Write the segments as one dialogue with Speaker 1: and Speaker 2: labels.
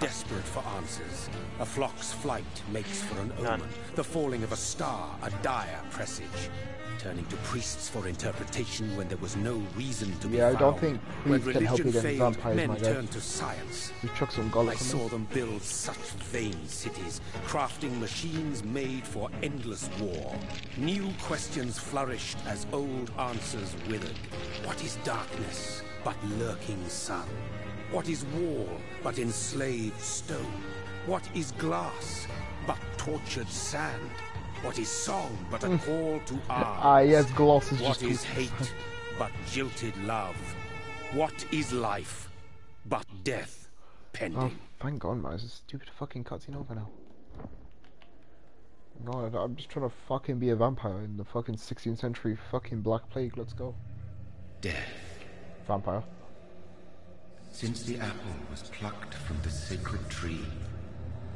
Speaker 1: desperate for answers. A flock's flight makes for an omen. The falling of a star, a dire presage. Turning to priests for interpretation when there was no reason to be
Speaker 2: Yeah, I
Speaker 1: found.
Speaker 2: don't think
Speaker 1: when
Speaker 2: priests can help
Speaker 1: religion
Speaker 2: you against
Speaker 1: failed,
Speaker 2: vampires,
Speaker 1: men
Speaker 2: my guy.
Speaker 1: turned to science.
Speaker 2: You chuck some
Speaker 1: I
Speaker 2: garlic
Speaker 1: saw
Speaker 2: them.
Speaker 1: them build such vain cities, crafting machines made for endless war. New questions flourished as old answers withered. What is darkness but lurking sun? What is wall but enslaved stone? What is glass but tortured sand? What is song but a call to arms?
Speaker 2: Ah, yes, gloss is
Speaker 1: What
Speaker 2: just
Speaker 1: is hate but jilted love? What is life but death pending?
Speaker 2: Oh, thank God, man. It's a stupid fucking cutscene over now. God, I'm just trying to fucking be a vampire in the fucking 16th century fucking Black Plague. Let's go.
Speaker 3: Death.
Speaker 2: Vampire.
Speaker 3: Since the apple was plucked from the sacred tree,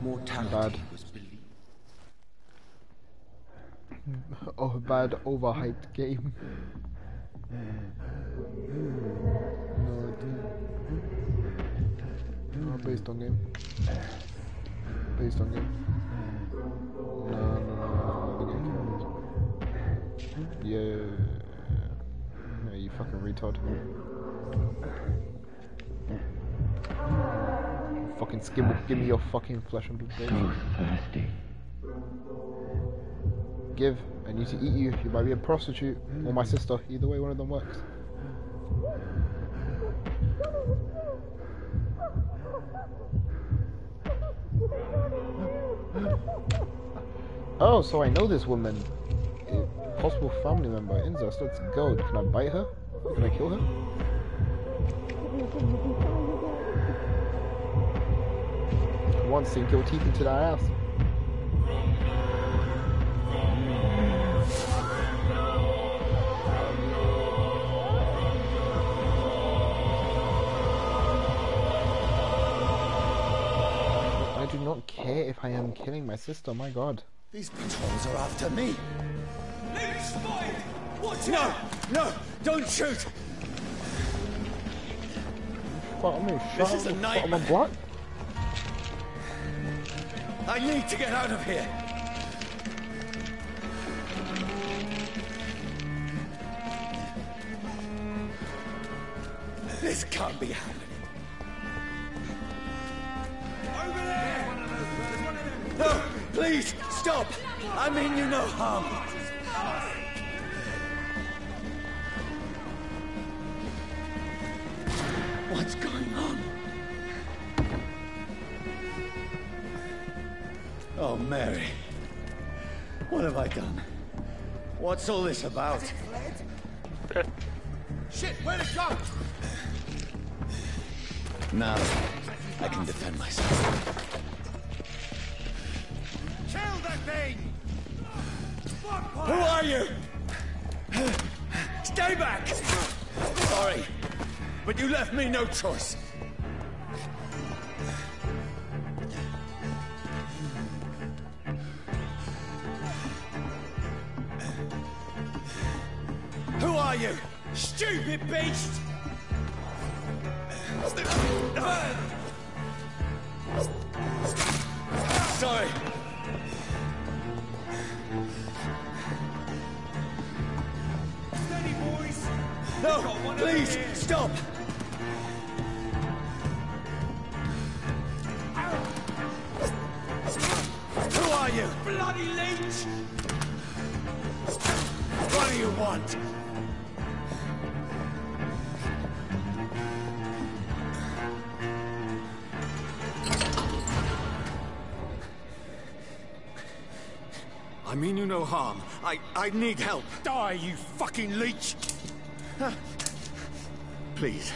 Speaker 3: mortality
Speaker 2: Bad.
Speaker 3: was believed.
Speaker 2: Oh, bad overhyped game. No. No, based on game. Based on game. No, no, no, the game. Yeah. Yeah, you fucking retard. Fucking skim, give me your fucking flesh and blood. baby.
Speaker 4: thirsty.
Speaker 2: Give, I need to eat you. You might be a prostitute or my sister. Either way, one of them works. Oh, so I know this woman. A possible family member. Incest. Let's go. Can I bite her? Can I kill her? Come on, sink your teeth into that ass. I do not care if I am killing my sister, my god.
Speaker 5: These patrols are after me.
Speaker 6: Lady spotted! Watch
Speaker 5: No,
Speaker 6: out!
Speaker 5: no, don't shoot.
Speaker 2: Fuck me,
Speaker 5: This is a
Speaker 2: up, fuck my
Speaker 5: nightmare. I need to get out of here. This can't be happening.
Speaker 6: Over there!
Speaker 5: No, please, stop. I mean you no harm. What's going on? Oh, Mary. What have I done? What's all this about?
Speaker 6: Shit, where'd it go?
Speaker 5: Now, I can defend myself.
Speaker 6: Kill that thing!
Speaker 5: Who are you? Stay back! Sorry, but you left me no choice. Who are you?
Speaker 6: Stupid beast!
Speaker 5: Sorry.
Speaker 6: Steady, boys!
Speaker 5: No,
Speaker 6: Got one over
Speaker 5: please, stop! Who are you?
Speaker 6: Bloody leech!
Speaker 5: What do you want? I mean you no harm. I, I need help.
Speaker 1: Die, you fucking leech!
Speaker 5: Please,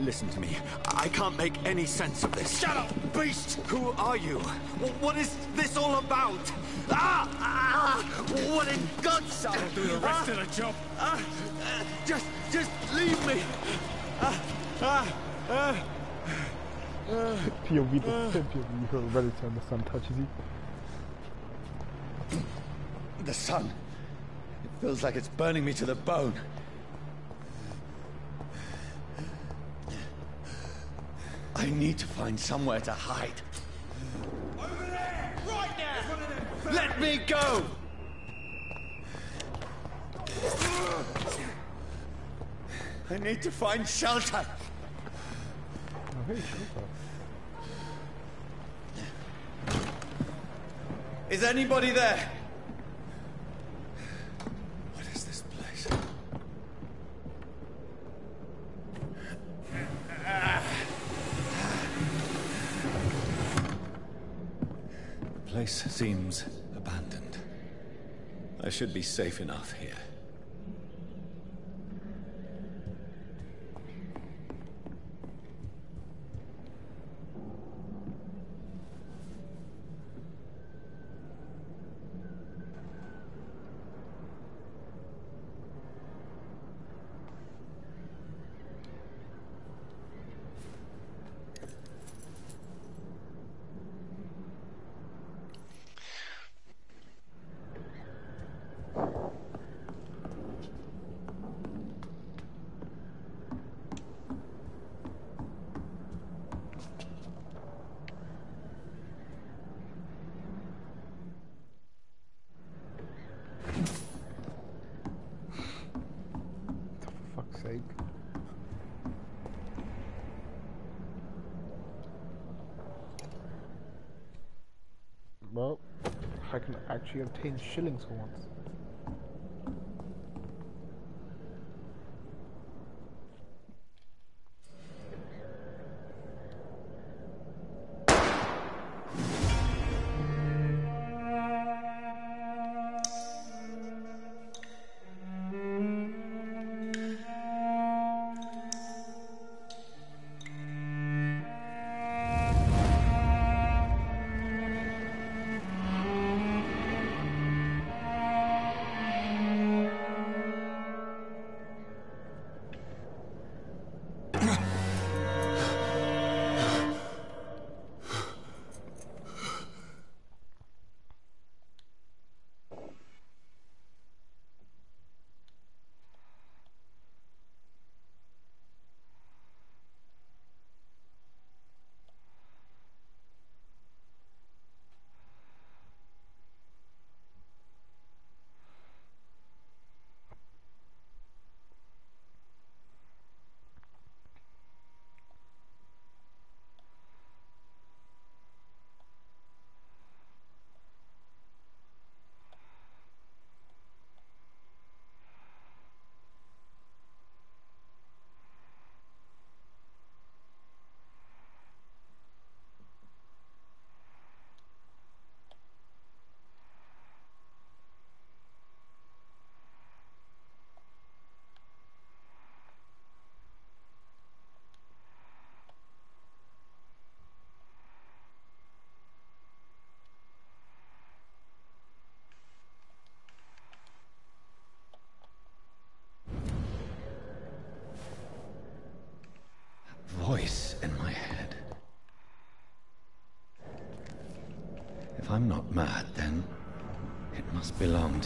Speaker 5: listen to me. I can't make any sense of this. Shut up, beast! Who are you? Wh- What is this all about? Ah! ah what in God's name?
Speaker 1: Do the rest of the job.
Speaker 5: Ah, uh, just, just leave me. Ah, ah, ah.
Speaker 2: POV, the POV, her relative and the sun touches you.
Speaker 5: The sun. It feels like it's burning me to the bone. I
Speaker 7: I need to find somewhere to hide.
Speaker 3: Over there! Right now!
Speaker 7: Let me go! I need to find shelter.
Speaker 2: Oh, hey, shelter.
Speaker 7: Is anybody there? What is this place? The place seems abandoned. I should be safe enough here.
Speaker 2: For fuck's sake. Well, I actually obtain shillings for once.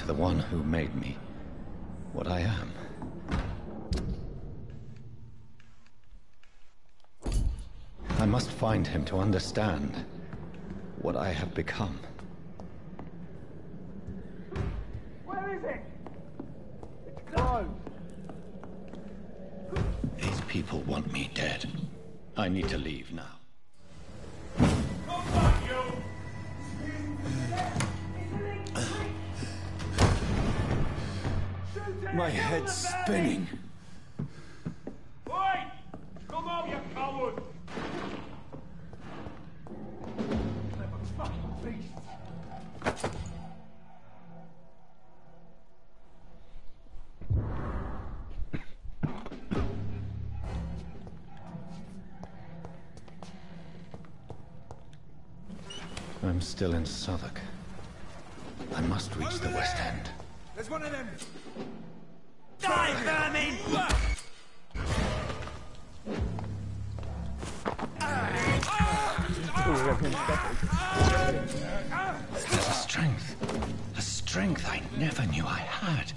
Speaker 5: The one who made me what I am. I must find him to understand what I have become. Still in Southwark. I must reach the West End.
Speaker 3: There's one of them! Die, vermin!
Speaker 5: There's a strength. A strength I never knew I had.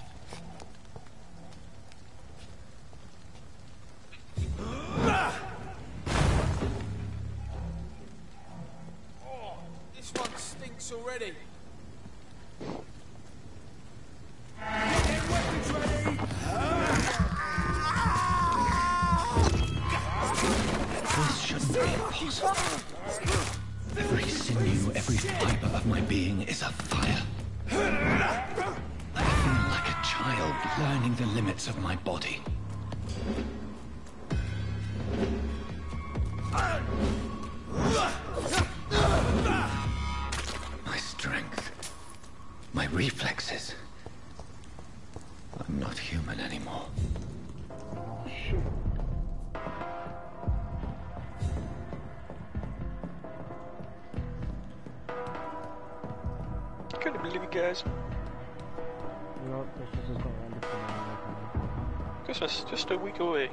Speaker 8: Just a week away.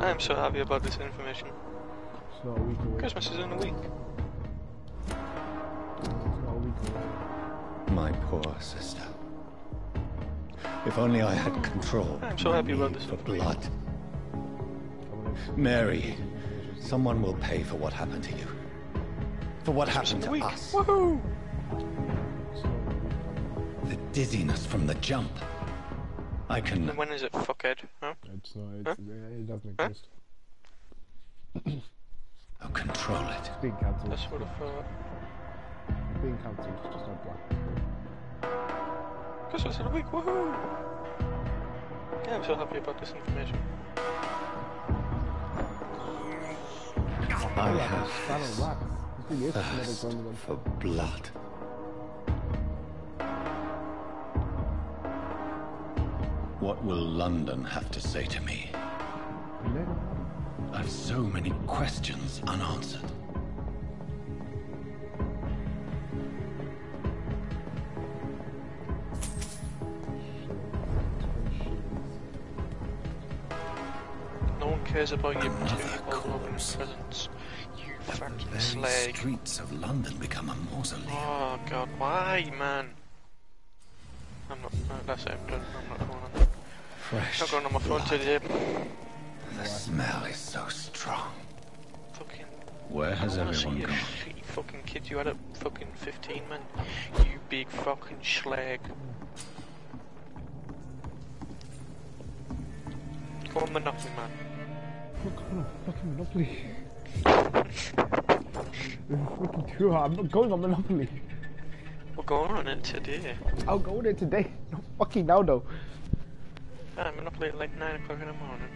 Speaker 8: I am so happy about this information.
Speaker 2: It's not a week away.
Speaker 8: Christmas is in a week.
Speaker 2: It's not a week away.
Speaker 5: My poor sister. If only I had control.
Speaker 8: I'm so happy about
Speaker 5: need
Speaker 8: this
Speaker 5: For
Speaker 8: information.
Speaker 5: blood. Mary, someone will pay for what happened to you. For what happened to
Speaker 8: week.
Speaker 5: us.
Speaker 8: Woohoo!
Speaker 2: It's not a week.
Speaker 5: The dizziness from the jump. I can.
Speaker 8: And when is it, fuckhead? Huh?
Speaker 2: It's not. It's, It doesn't
Speaker 8: Huh?
Speaker 2: exist.
Speaker 5: I'll control it.
Speaker 2: It's being cancelled.
Speaker 8: That's what I thought.
Speaker 2: It's being cancelled. It's just not black.
Speaker 8: Christmas in a week, woohoo! Yeah, I'm so happy about this information.
Speaker 5: I
Speaker 2: Stand
Speaker 5: have
Speaker 2: on black. It's been years since another
Speaker 5: thirst for blood. What will London have to say to me? I've so many questions unanswered.
Speaker 8: No one cares about your
Speaker 5: Another
Speaker 8: two open
Speaker 5: corpse.
Speaker 8: presents. You
Speaker 5: The
Speaker 8: fucking slag.
Speaker 5: streets of London become a mausoleum.
Speaker 8: Oh god, why, man? My phone
Speaker 5: blood.
Speaker 8: today.
Speaker 5: The smell is so strong.
Speaker 8: Fucking.
Speaker 5: Where has
Speaker 8: I wanna see
Speaker 5: everyone gone?
Speaker 8: shitty fucking kid you had a fucking 15, man. You big fucking slag. Come on, Monopoly, man.
Speaker 2: Fuck on a fucking Monopoly. It's fucking too hard. I'm not going on Monopoly.
Speaker 8: We're going on it today.
Speaker 2: I'll go on it today. No fucking now though.
Speaker 8: Ah, Monopoly at like 9 o'clock in the morning.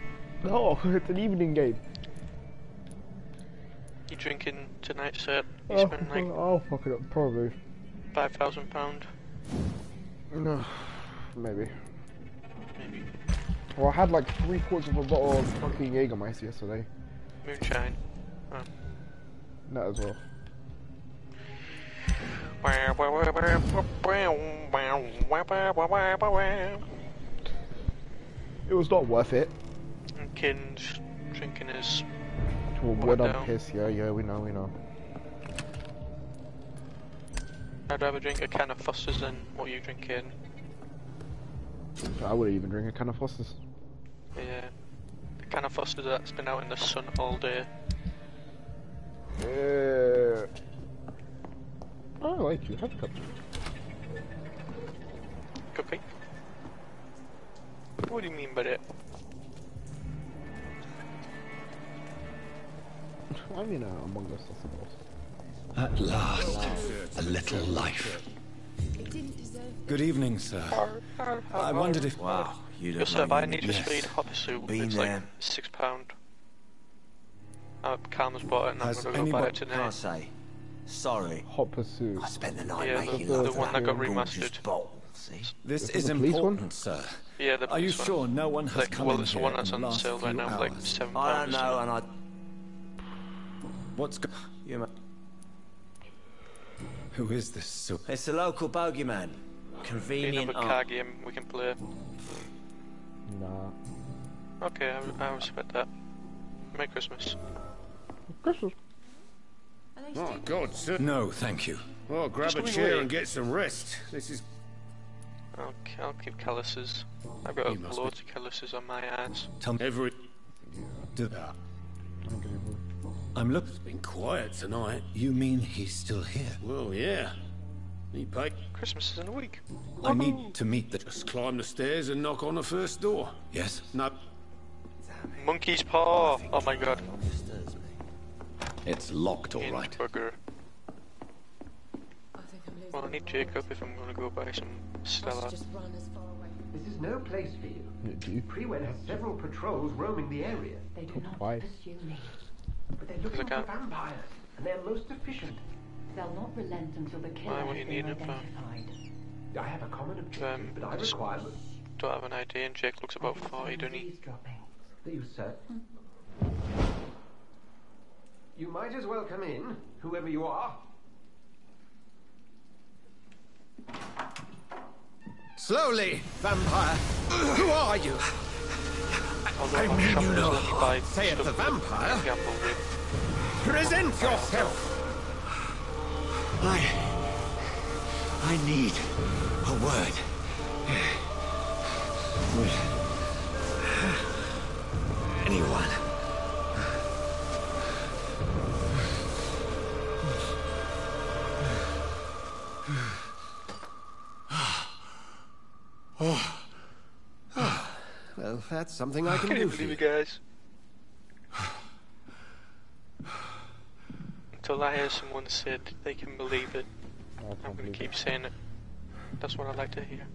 Speaker 2: No, it's an evening game.
Speaker 8: You drinking tonight, sir? You
Speaker 2: Oh,
Speaker 8: spend like
Speaker 2: I'll fuck it up, probably.
Speaker 8: £5,000.
Speaker 2: No, maybe.
Speaker 8: Maybe.
Speaker 2: Well, I had like three quarters of a bottle of fucking Jägermeister yesterday.
Speaker 8: Moonshine.
Speaker 2: That as well. It was not worth it.
Speaker 8: And Kin's drinking his.
Speaker 2: Well, done
Speaker 8: down?
Speaker 2: piss. Yeah, yeah, we know, we know.
Speaker 8: I'd rather drink a can of Foster's than what you drinking.
Speaker 2: I wouldn't even drink a can of Foster's.
Speaker 8: Yeah. The can of Foster's that's been out in the sun all day.
Speaker 2: Uh, I like you. Have a cup.
Speaker 8: Cookie. What do you mean by that?
Speaker 2: I mean, uh, Among Us, I suppose.
Speaker 5: At last, a little life.
Speaker 9: It didn't deserve
Speaker 5: Good evening, sir. I wondered if.
Speaker 7: Wow, you don't
Speaker 8: sir,
Speaker 7: know
Speaker 8: but I
Speaker 7: your
Speaker 8: need to
Speaker 5: Yes.
Speaker 8: speed hot soup.
Speaker 7: Been
Speaker 8: it's
Speaker 7: there.
Speaker 8: like six pound. Uh, Calmer's bought it and I'm
Speaker 5: Has
Speaker 8: gonna go buy
Speaker 5: anybody-
Speaker 8: it today.
Speaker 7: Can't say. Sorry.
Speaker 2: Hot Pursuit.
Speaker 7: I spent the night
Speaker 8: Yeah, the-
Speaker 7: making
Speaker 2: the
Speaker 7: love
Speaker 2: one
Speaker 7: to
Speaker 8: that got remastered.
Speaker 7: bottle. See?
Speaker 5: This
Speaker 2: This
Speaker 5: is
Speaker 2: is the one?
Speaker 5: important, sir.
Speaker 8: Yeah, the
Speaker 5: Are you
Speaker 8: one.
Speaker 5: sure no one has
Speaker 8: Like,
Speaker 5: come
Speaker 8: well,
Speaker 5: in
Speaker 8: it's the
Speaker 5: here
Speaker 8: one
Speaker 5: in
Speaker 8: that's
Speaker 5: the
Speaker 8: on
Speaker 5: last
Speaker 8: sale right now, for like
Speaker 5: hours?
Speaker 8: seven
Speaker 7: I don't know, and I.
Speaker 5: What's go-
Speaker 7: You know,
Speaker 5: Who is this? So
Speaker 7: it's the local bogeyman. Convenient
Speaker 8: a car game we can play.
Speaker 2: Nah.
Speaker 8: Okay, I, I respect that. Merry Christmas.
Speaker 2: Christmas.
Speaker 1: Oh, God, sir.
Speaker 5: no, thank you.
Speaker 1: Well, grab
Speaker 8: Just
Speaker 1: a chair and get some rest. This is.
Speaker 8: I'll, I'll keep calluses. I've got
Speaker 1: You must be-
Speaker 8: loads of calluses on my eyes.
Speaker 5: Tell me
Speaker 1: Every.
Speaker 5: do
Speaker 2: I don't give a.
Speaker 5: I'm look.
Speaker 1: Been quiet tonight.
Speaker 5: You mean he's still here?
Speaker 1: Well, yeah. Me pay.
Speaker 8: Christmas is in a week.
Speaker 5: I need to meet the.
Speaker 1: Just climb the stairs and knock on the first door.
Speaker 5: Yes.
Speaker 1: No,
Speaker 8: Monkey's paw. Oh my god.
Speaker 5: It's locked, all right.
Speaker 8: In
Speaker 5: right.
Speaker 8: Bugger.
Speaker 9: I think I'm losing
Speaker 8: Well, I need Jacob if I'm gonna go buy some Stella.
Speaker 9: just run as far away.
Speaker 10: This is no place for you.
Speaker 2: Yeah, do you?
Speaker 10: Priwen has several patrols roaming the area,
Speaker 11: They do not
Speaker 2: Why?
Speaker 11: pursue me.
Speaker 10: but they're looking for vampires, and they're most efficient.
Speaker 11: They'll not relent until the killer
Speaker 8: Why,
Speaker 11: has been
Speaker 8: need it
Speaker 11: identified.
Speaker 10: I have a common objective,
Speaker 8: Um,
Speaker 10: but I require
Speaker 8: Don't have an idea, and Jake looks about 40, doesn't he?
Speaker 11: Eavesdropping.
Speaker 10: Are you sir? You might as well come in, whoever you are.
Speaker 7: Slowly, vampire. Who are you? I mean,
Speaker 8: shocked
Speaker 7: you know,
Speaker 8: that he buys
Speaker 7: say it's
Speaker 8: stuff
Speaker 7: a vampire.
Speaker 8: he gamble with.
Speaker 7: Present yourself. I. I need a word. With anyone. Well, that's something I can
Speaker 8: Can you
Speaker 7: do for
Speaker 8: believe
Speaker 7: you.
Speaker 8: it, guys? Until I hear someone said they can believe it,
Speaker 2: I
Speaker 8: I'm gonna keep
Speaker 2: it.
Speaker 8: saying it. That's what I like to hear.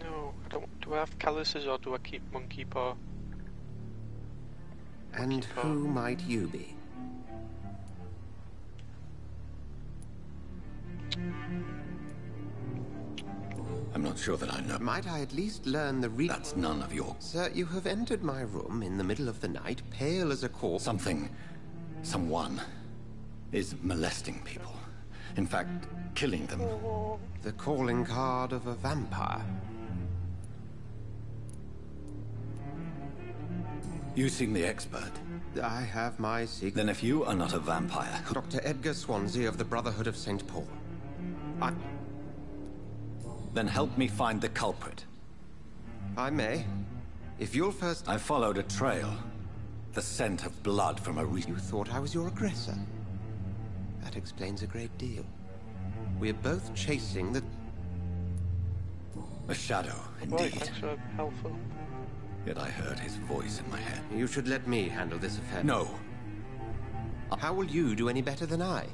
Speaker 8: No, I don't. Do I have calluses or do I keep monkey paw?
Speaker 7: And who might you be?
Speaker 5: I'm not sure that I know.
Speaker 7: Might I at least learn the re-
Speaker 5: That's none of your.
Speaker 7: Sir, you have entered my room in the middle of the night, pale as a corpse.
Speaker 5: Something. Someone. Is molesting people. In fact, killing them.
Speaker 7: The calling card of a vampire.
Speaker 5: You seem the expert.
Speaker 7: I have my secret.
Speaker 5: Then if you are not a vampire,
Speaker 7: Dr. Edgar Swansea of the Brotherhood of St. Paul. I,
Speaker 5: then help me find the culprit.
Speaker 7: I may. If you'll first.
Speaker 5: I followed a trail. The scent of blood from a re-
Speaker 7: You thought I was your aggressor. That explains a great deal. We're both chasing the.
Speaker 5: a shadow,
Speaker 8: Right,
Speaker 5: indeed.
Speaker 8: thanks for helpful.
Speaker 5: Yet I heard his voice in my head.
Speaker 7: You should let me handle this affair.
Speaker 5: No,
Speaker 7: How will you do any better than I?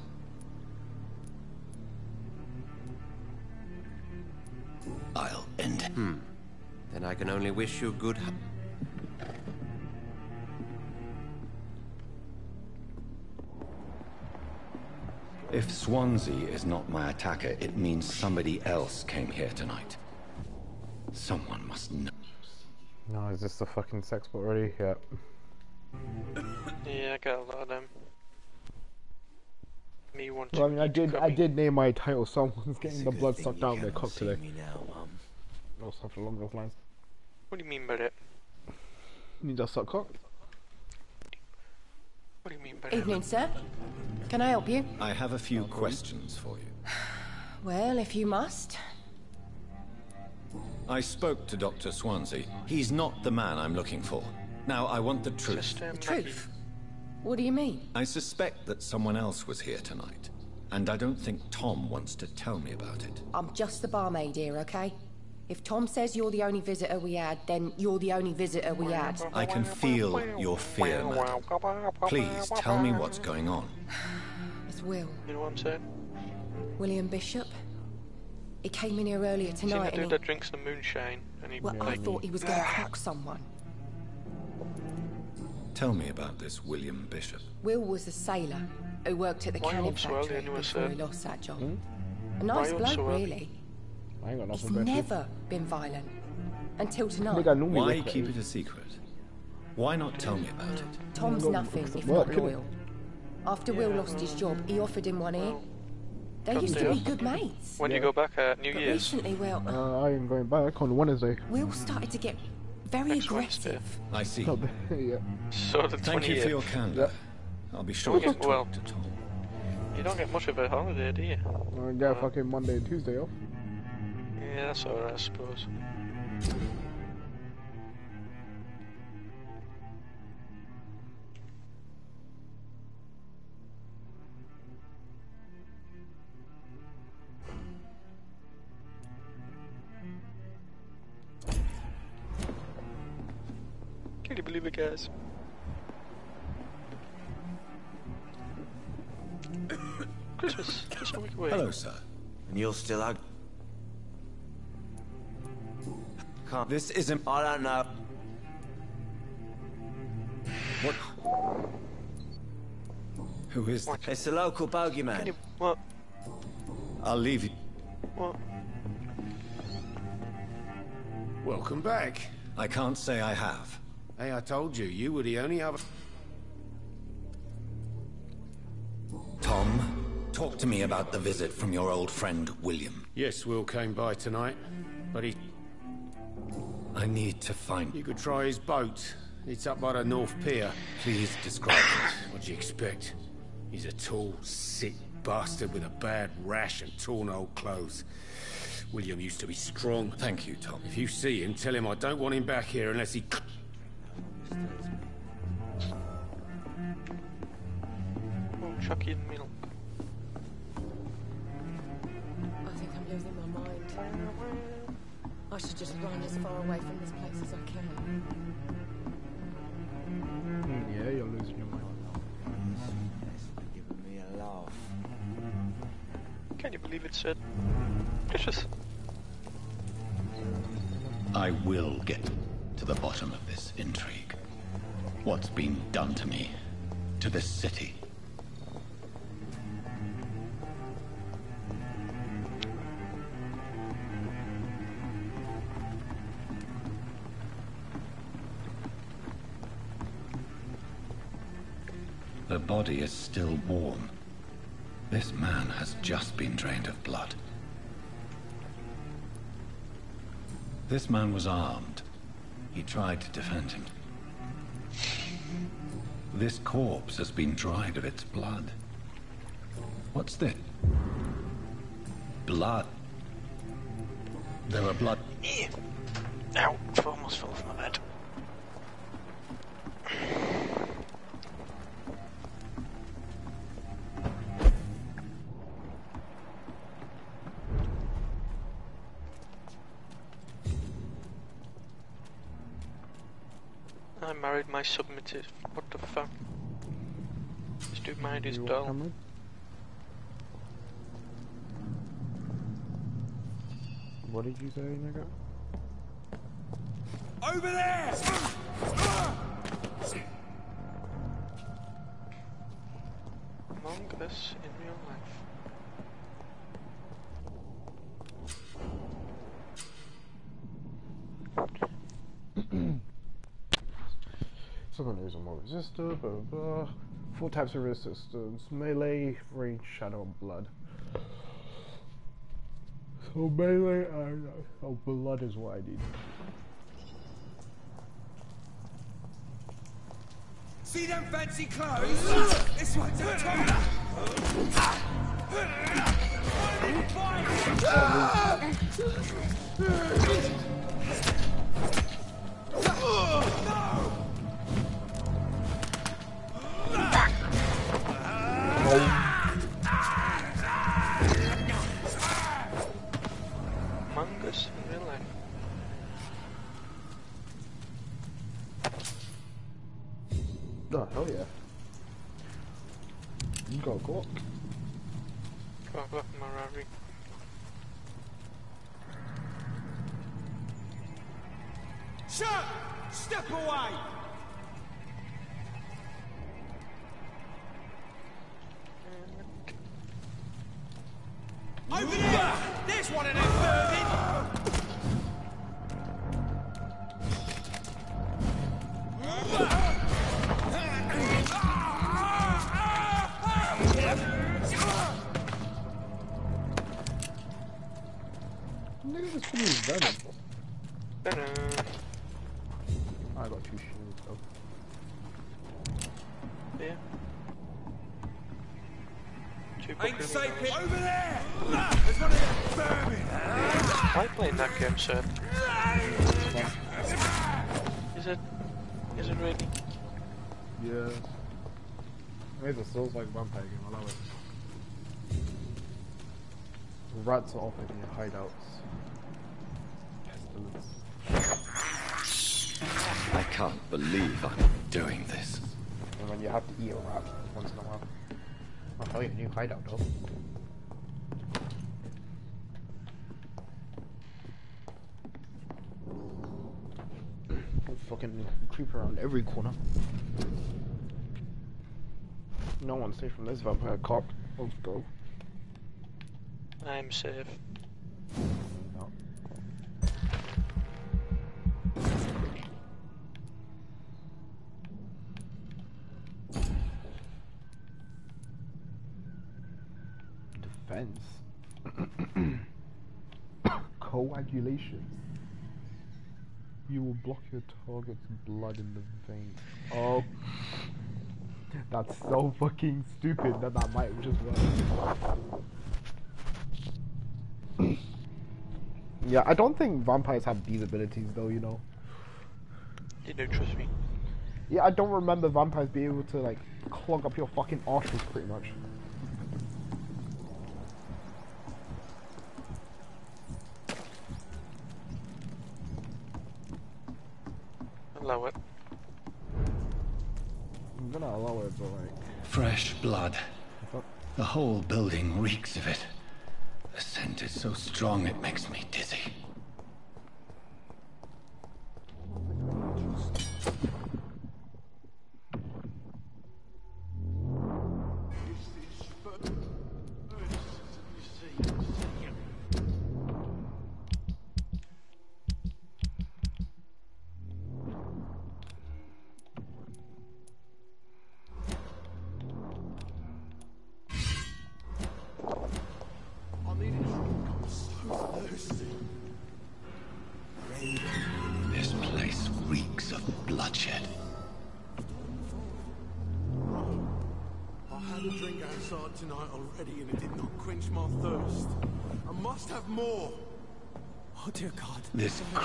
Speaker 5: I'll end it. Hmm.
Speaker 7: Then I can only wish you good. h-
Speaker 5: If Swansea is not my attacker, it means somebody else came here tonight. Someone must know.
Speaker 2: No, is this the fucking sex bot already? Yeah.
Speaker 8: Yeah, I got a lot of them. Me want
Speaker 2: Well, I mean, I did, I did name my title. Someone's getting the blood sucked out of their cock today. Or something along those lines.
Speaker 8: What do you mean by that?
Speaker 2: You just suck cock?
Speaker 8: What do you mean by that?
Speaker 12: Evening, sir. Can I help you?
Speaker 5: I have a few questions for you.
Speaker 12: Well, if you must.
Speaker 5: I spoke to Dr. Swansea. He's not the man I'm looking for. Now, I want the truth.
Speaker 8: Um,
Speaker 12: The truth. What do you mean?
Speaker 5: I suspect that someone else was here tonight. And I don't think Tom wants to tell me about it.
Speaker 12: I'm just the barmaid here, okay? If Tom says you're the only visitor we had, then you're the only visitor we had.
Speaker 5: I can feel your fear, madam. Please tell me what's going on.
Speaker 12: It's Will.
Speaker 8: You know what I'm saying?
Speaker 12: William Bishop. He came in here earlier
Speaker 8: Seen
Speaker 12: tonight
Speaker 8: that dude that drinks the moonshine and he
Speaker 12: he, well, I thought he was going to clock someone.
Speaker 5: Tell me about this William Bishop.
Speaker 12: Will was a sailor who worked at the
Speaker 8: Why
Speaker 12: canning
Speaker 8: not
Speaker 12: factory
Speaker 8: anyway,
Speaker 12: before he lost that job.
Speaker 2: Hmm?
Speaker 12: A nice
Speaker 8: not
Speaker 12: bloke, really.
Speaker 2: I ain't got
Speaker 12: He's
Speaker 2: better.
Speaker 12: never been violent. Until tonight.
Speaker 2: Nigga, I normally
Speaker 5: Why keep it a secret? Why not tell me about it?
Speaker 12: Tom's nothing if not
Speaker 2: innit?
Speaker 12: loyal. After Will lost his job, he offered him one ear. They used to be good mates.
Speaker 8: When do you go back at New
Speaker 12: But
Speaker 8: Year's?
Speaker 12: recently, well,
Speaker 2: Uh, I am going back on Wednesday.
Speaker 12: Will started to get very
Speaker 8: Next Wednesday.
Speaker 12: aggressive.
Speaker 5: I see.
Speaker 2: Yeah. Mm.
Speaker 8: So the
Speaker 5: Thank you for your candor. I'll be sure to talk
Speaker 8: well-
Speaker 5: to Tom.
Speaker 8: You don't get much of a holiday, do you?
Speaker 2: I got uh, fucking Monday and Tuesday off.
Speaker 8: Yeah, that's alright, I suppose. Believe it, guys. Christmas, just a week away.
Speaker 7: Hello, sir. And you're still ug. Can't. This isn't. I don't know. What? Who is?
Speaker 8: What?
Speaker 7: It's the local
Speaker 8: Can
Speaker 7: bogeyman.
Speaker 8: you, what?
Speaker 7: I'll leave you.
Speaker 8: What?
Speaker 1: Welcome back.
Speaker 7: I can't say I have.
Speaker 1: Hey, I told you, you were the only other...
Speaker 5: Tom, talk to me about the visit from your old friend, William.
Speaker 1: Yes, Will came by tonight, but he...
Speaker 5: I need to find...
Speaker 1: You could try his boat. It's up by the North Pier.
Speaker 5: Please describe it.
Speaker 1: What do you expect? He's a tall, sick bastard with a bad rash and torn old clothes. William used to be strong.
Speaker 5: Thank you, Tom.
Speaker 1: If you see him, tell him I don't want him back here unless he...
Speaker 8: Oh, Chucky and milk.
Speaker 12: I think I'm losing my mind. I should just run as far away from this place as I can.
Speaker 2: Hmm, yeah, you're losing your mind.
Speaker 7: Giving me a laugh.
Speaker 8: Can you believe it, Sid? Christmas.
Speaker 5: I will get to the bottom of this intrigue. What's been done to me, to this city. The body is still warm. This man has just been drained of blood. This man was armed. He tried to defend him. This corpse has been dried of its blood. What's this? Blood. There were blood.
Speaker 8: Yeah. Ow, almost fell off my bed. Married my submissive. What the fuck? This dude married his
Speaker 2: You
Speaker 8: doll.
Speaker 2: What did you say, nigga?
Speaker 3: Over there!
Speaker 8: Among Us in real life.
Speaker 2: Someone who's a more resistor, blah blah blah. Four types of resistance melee, range, shadow, and blood. So melee and uh, oh, blood is what I need.
Speaker 3: See them fancy clothes? This one's a top.
Speaker 8: Among playing that game. Is it? Is it really?
Speaker 2: Yeah. Maybe the Souls like vampire game, I love it. Rats are often in your hideouts. Pestilence.
Speaker 5: I can't believe I'm doing this.
Speaker 2: And when you have to eat a rat once in a while. I'll tell you a new hideout though. Fucking creep around every corner. No one's safe from this vampire cop. Let's go.
Speaker 8: I'm safe.
Speaker 2: No. Defense. Coagulation. You will block your target's blood in the vein. Oh. That's so fucking stupid that that might just work. yeah, I don't think vampires have these abilities though, you know.
Speaker 8: You don't trust me.
Speaker 2: Yeah, I don't remember vampires being able to like clog up your fucking arteries pretty much.
Speaker 8: Allow it.
Speaker 2: I'm gonna allow it, but like,
Speaker 5: Fresh blood. The whole building reeks of it. The scent is so strong it makes me dizzy.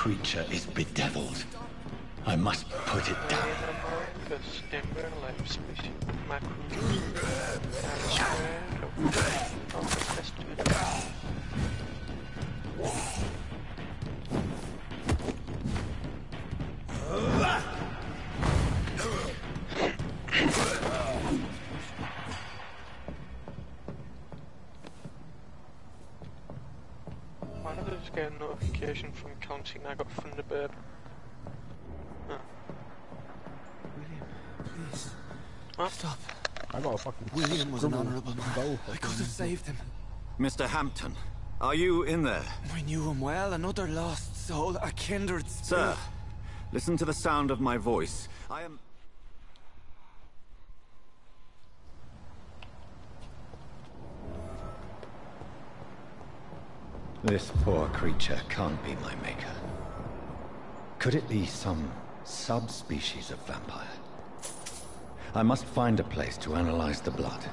Speaker 5: Creature
Speaker 8: notification from counting I got Thunderbird? Huh.
Speaker 7: Please.
Speaker 8: Huh?
Speaker 7: Stop.
Speaker 2: I got a fucking
Speaker 7: William was an
Speaker 2: scribble
Speaker 7: honourable man.
Speaker 2: bow
Speaker 7: I could have saved him. Mr. Hampton, are you in there?
Speaker 3: I knew him well, another lost soul, a kindred spirit.
Speaker 7: Sir, listen to the sound of my voice. I am...
Speaker 5: This poor creature can't be my maker. Could it be some subspecies of vampire? I must find a place to analyze the blood.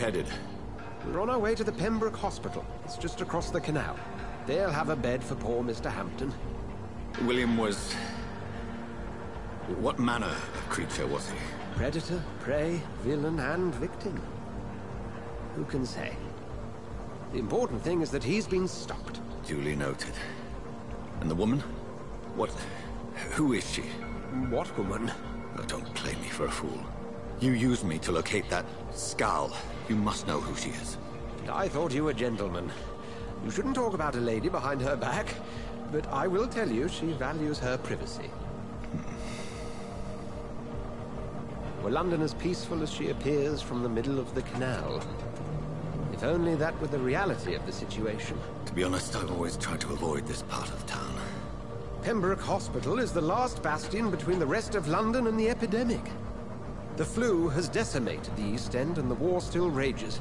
Speaker 7: Headed?
Speaker 10: We're on our way to the Pembroke Hospital. It's just across the canal. They'll have a bed for poor Mr. Hampton.
Speaker 7: William was... What manner of creature was he?
Speaker 10: Predator, prey, villain, and victim. Who can say? The important thing is that he's been stopped.
Speaker 7: Duly noted. And the woman? What... Who is she?
Speaker 10: What woman?
Speaker 7: Oh, don't play me for a fool. You used me to locate that skull. You must know who she is.
Speaker 10: I thought you a gentleman. You shouldn't talk about a lady behind her back, but I will tell you she values her privacy. Were London as peaceful as she appears from the middle of the canal? If only that were the reality of the situation.
Speaker 7: To be honest, I've always tried to avoid this part of town.
Speaker 10: Pembroke Hospital is the last bastion between the rest of London and the epidemic. The flu has decimated the East End and the war still rages.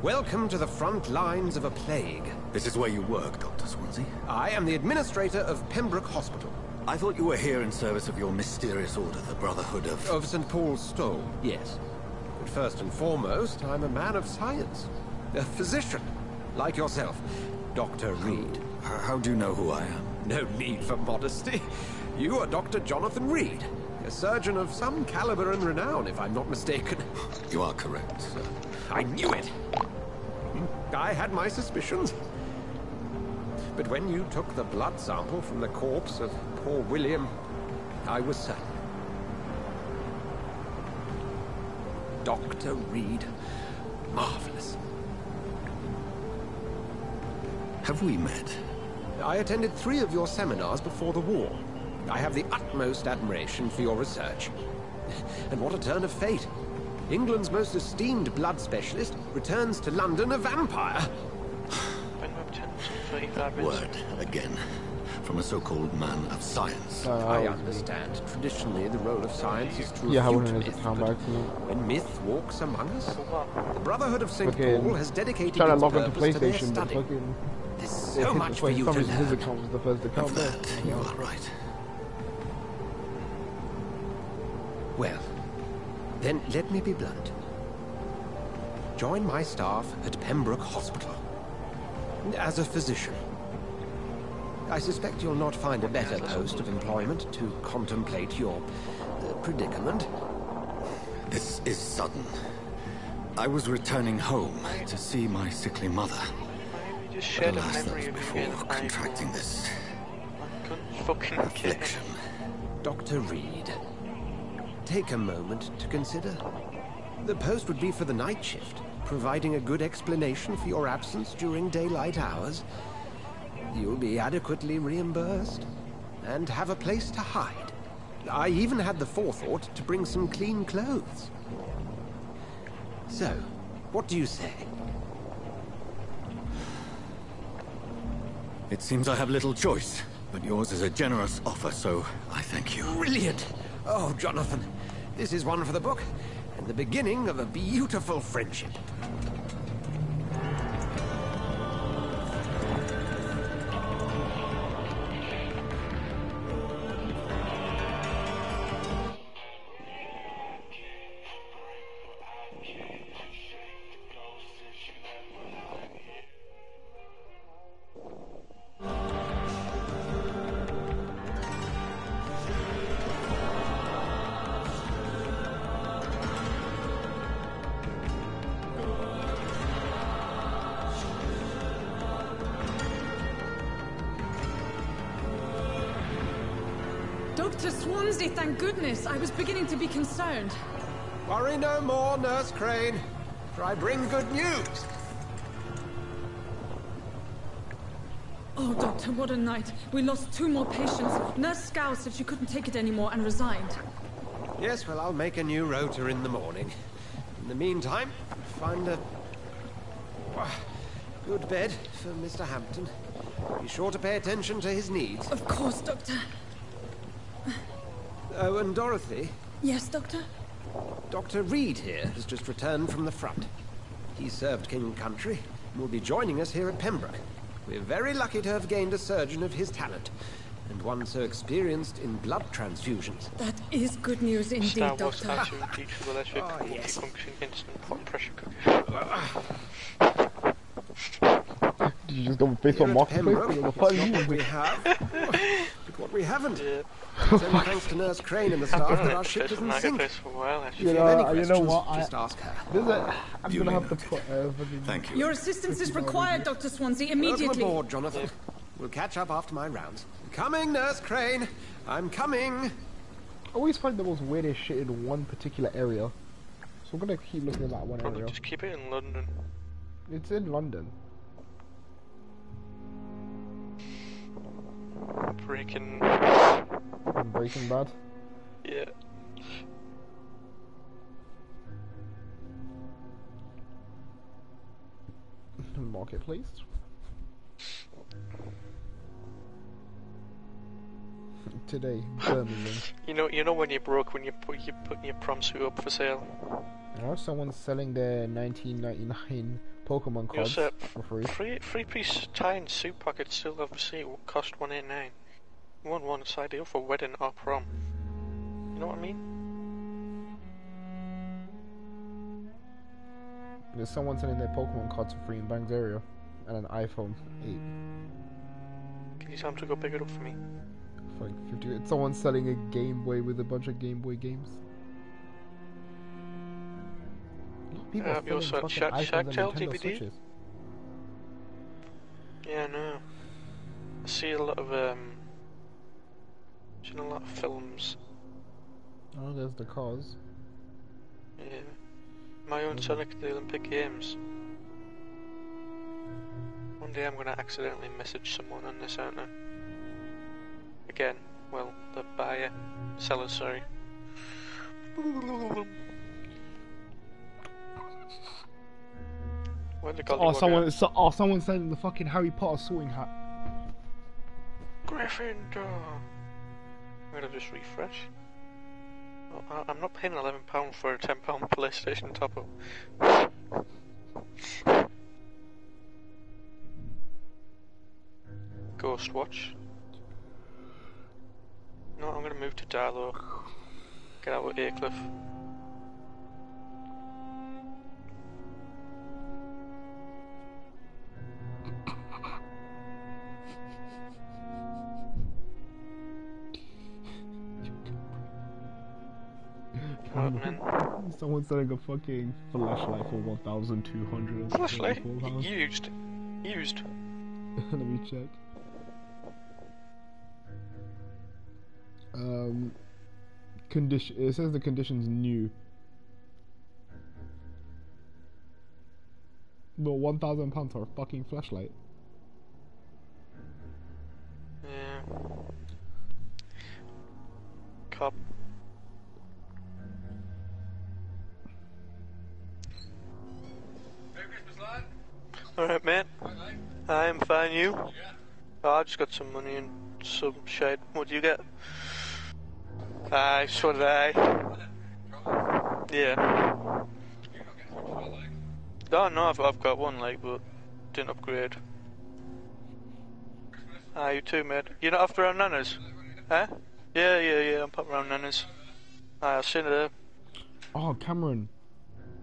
Speaker 10: Welcome to the front lines of a plague.
Speaker 7: This is where you work, Dr. Swansea?
Speaker 10: I am the administrator of Pembroke Hospital.
Speaker 7: I thought you were here in service of your mysterious order, the Brotherhood of...
Speaker 10: Of St. Paul's Stole, yes. But first and foremost, I'm a man of science. A physician, like yourself. Dr. Reid.
Speaker 7: How, how do you know who I am?
Speaker 10: No need for modesty. You are Dr. Jonathan Reid, a surgeon of some caliber and renown, if I'm not mistaken.
Speaker 7: You are correct, sir.
Speaker 10: I knew it! Hmm. I had my suspicions. But when you took the blood sample from the corpse of poor William, I was certain. Dr. Reid. Marvelous.
Speaker 7: Have we met?
Speaker 10: I attended three of your seminars before the war. I have the utmost admiration for your research. And what a turn of fate. England's most esteemed blood specialist returns to London a vampire.
Speaker 8: Been up 10 to 35 minutes.
Speaker 7: Word, again, from a so-called man of science.
Speaker 2: Uh,
Speaker 10: I understand. Traditionally, the role of science is to
Speaker 2: Yeah, how
Speaker 10: refute
Speaker 2: when is
Speaker 10: myth,
Speaker 2: come
Speaker 10: but
Speaker 2: back
Speaker 10: when myth walks among us, the Brotherhood of St.
Speaker 2: Fucking
Speaker 10: Paul has dedicated
Speaker 2: Trying to
Speaker 10: its
Speaker 2: log into
Speaker 10: purpose to their
Speaker 2: PlayStation, but
Speaker 10: study.
Speaker 2: fucking
Speaker 10: There's so much for
Speaker 2: for
Speaker 10: you to
Speaker 2: reason his
Speaker 10: learn.
Speaker 2: account the first account there.
Speaker 7: That, you are right.
Speaker 10: Well, then let me be blunt. Join my staff at Pembroke Hospital. As a physician. I suspect you'll not find a better post of employment to contemplate your uh, predicament.
Speaker 7: This is sudden. I was returning home to see my sickly mother.
Speaker 8: Maybe just
Speaker 7: But alas, that
Speaker 8: memory
Speaker 7: was
Speaker 8: you
Speaker 7: before contracting this
Speaker 8: I couldn't fucking
Speaker 7: affliction.
Speaker 10: Dr. Reid, take a moment to consider. The post would be for the night shift, providing a good explanation for your absence during daylight hours. You'll be adequately reimbursed and have a place to hide. I even had the forethought to bring some clean clothes. So, what do you say?
Speaker 7: It seems I have little choice, but yours is a generous offer, so I thank you.
Speaker 10: Brilliant! Oh, Jonathan, this is one for the book, and the beginning of a beautiful friendship.
Speaker 13: Concerned.
Speaker 10: Worry no more, Nurse Crane, for I bring good news.
Speaker 13: Oh, Doctor, what a night. We lost two more patients. Nurse Scow said she couldn't take it anymore and resigned.
Speaker 10: Yes, well, I'll make a new rota in the morning. In the meantime, find a good bed for Mr. Hampton. Be sure to pay attention to his needs.
Speaker 13: Of course, Doctor.
Speaker 10: Oh, and Dorothy,
Speaker 13: Yes, Doctor?
Speaker 10: Dr. Reid here has just returned from the front. He served King and Country and will be joining us here at Pembroke. We're very lucky to have gained a surgeon of his talent, and one so experienced in blood transfusions.
Speaker 13: That is good news indeed,
Speaker 8: Star Wars
Speaker 13: Doctor.
Speaker 8: R2 D2 electric
Speaker 10: Oh, yes.
Speaker 8: multifunction instant hot pressure cooker.
Speaker 2: Did you just go face
Speaker 10: Here
Speaker 2: on
Speaker 10: at
Speaker 2: marketplace?
Speaker 10: Pembroke,
Speaker 2: What the fuck
Speaker 10: it's
Speaker 2: are
Speaker 10: not what we have, but what we haven't.
Speaker 8: Yeah.
Speaker 10: It's only thanks to Nurse Crane and the staff that our ship
Speaker 8: Place
Speaker 10: doesn't sink.
Speaker 8: for a while,
Speaker 2: You
Speaker 8: actually.
Speaker 10: If you have any
Speaker 2: know, you know what? I,
Speaker 10: just ask her.
Speaker 2: there's a, I'm gonna have to put. Uh, fucking-
Speaker 7: Thank you.
Speaker 13: Your assistance is required, Dr. Swansea,
Speaker 10: Welcome
Speaker 13: immediately.
Speaker 10: aboard, Jonathan. We'll catch up after my rounds. Coming, Nurse Crane. I'm coming.
Speaker 2: I always find the most weirdest shit in one particular area. So I'm gonna keep looking at that one
Speaker 8: Probably
Speaker 2: area.
Speaker 8: just keep it in London.
Speaker 2: It's in London.
Speaker 8: Breaking.
Speaker 2: Breaking Bad.
Speaker 8: Yeah.
Speaker 2: Marketplace. Today, Birmingham.
Speaker 8: You know, you know when you're broke when you put you put your prom suit up for sale.
Speaker 2: Now someone's selling their 1999 Pokemon cards
Speaker 8: set
Speaker 2: for free.
Speaker 8: free free piece tie and suit pocket still have receipt will cost one eight nine. One one it's ideal for wedding or prom. You know what I mean?
Speaker 2: There's someone selling their Pokemon cards for free in Bangs area, and an iPhone 8
Speaker 8: Can you tell him to go pick it up for me?
Speaker 2: like 50. It's someone selling a Game Boy with a bunch of Game Boy games. People
Speaker 8: Uh,
Speaker 2: are
Speaker 8: you also
Speaker 2: selling
Speaker 8: had
Speaker 2: fucking
Speaker 8: Shark-
Speaker 2: iPhones
Speaker 8: Shark Tale
Speaker 2: Nintendo
Speaker 8: DVD?
Speaker 2: Switches.
Speaker 8: Yeah, no. I see a lot of um. Seen a lot of films.
Speaker 2: Oh, there's the cause.
Speaker 8: Yeah. My own Sonic at the Olympic Games. One day I'm gonna accidentally message someone on this, aren't I? Again, well, the buyer, seller, sorry.
Speaker 2: Oh,
Speaker 8: oh,
Speaker 2: someone, so, oh, someone's selling the fucking Harry Potter sorting hat.
Speaker 8: Gryffindor. I'm gonna just refresh. Oh, I'm not paying eleven pound for a ten pound PlayStation top up. Ghost Watch. No, I'm gonna move to Darlow. Get out of Aycliffe. What, man?
Speaker 2: Someone's selling a fucking flashlight for 1,200.
Speaker 8: Flashlight? Used. Used.
Speaker 2: Let me check. Um, condition. It says the condition's new. But one thousand pounds for a fucking flashlight.
Speaker 8: Alright, mate. I am fine, you? Oh, I just got some money and some shit. What do you get? Aye, so did I. Yeah. Oh, no, I've, I've got one leg, but didn't upgrade. Ah, you too, mate. You're not after around Nana's? Huh? Yeah, yeah, yeah, I'm popping around Nana's. Aye, I'll see you there.
Speaker 2: Oh, Cameron.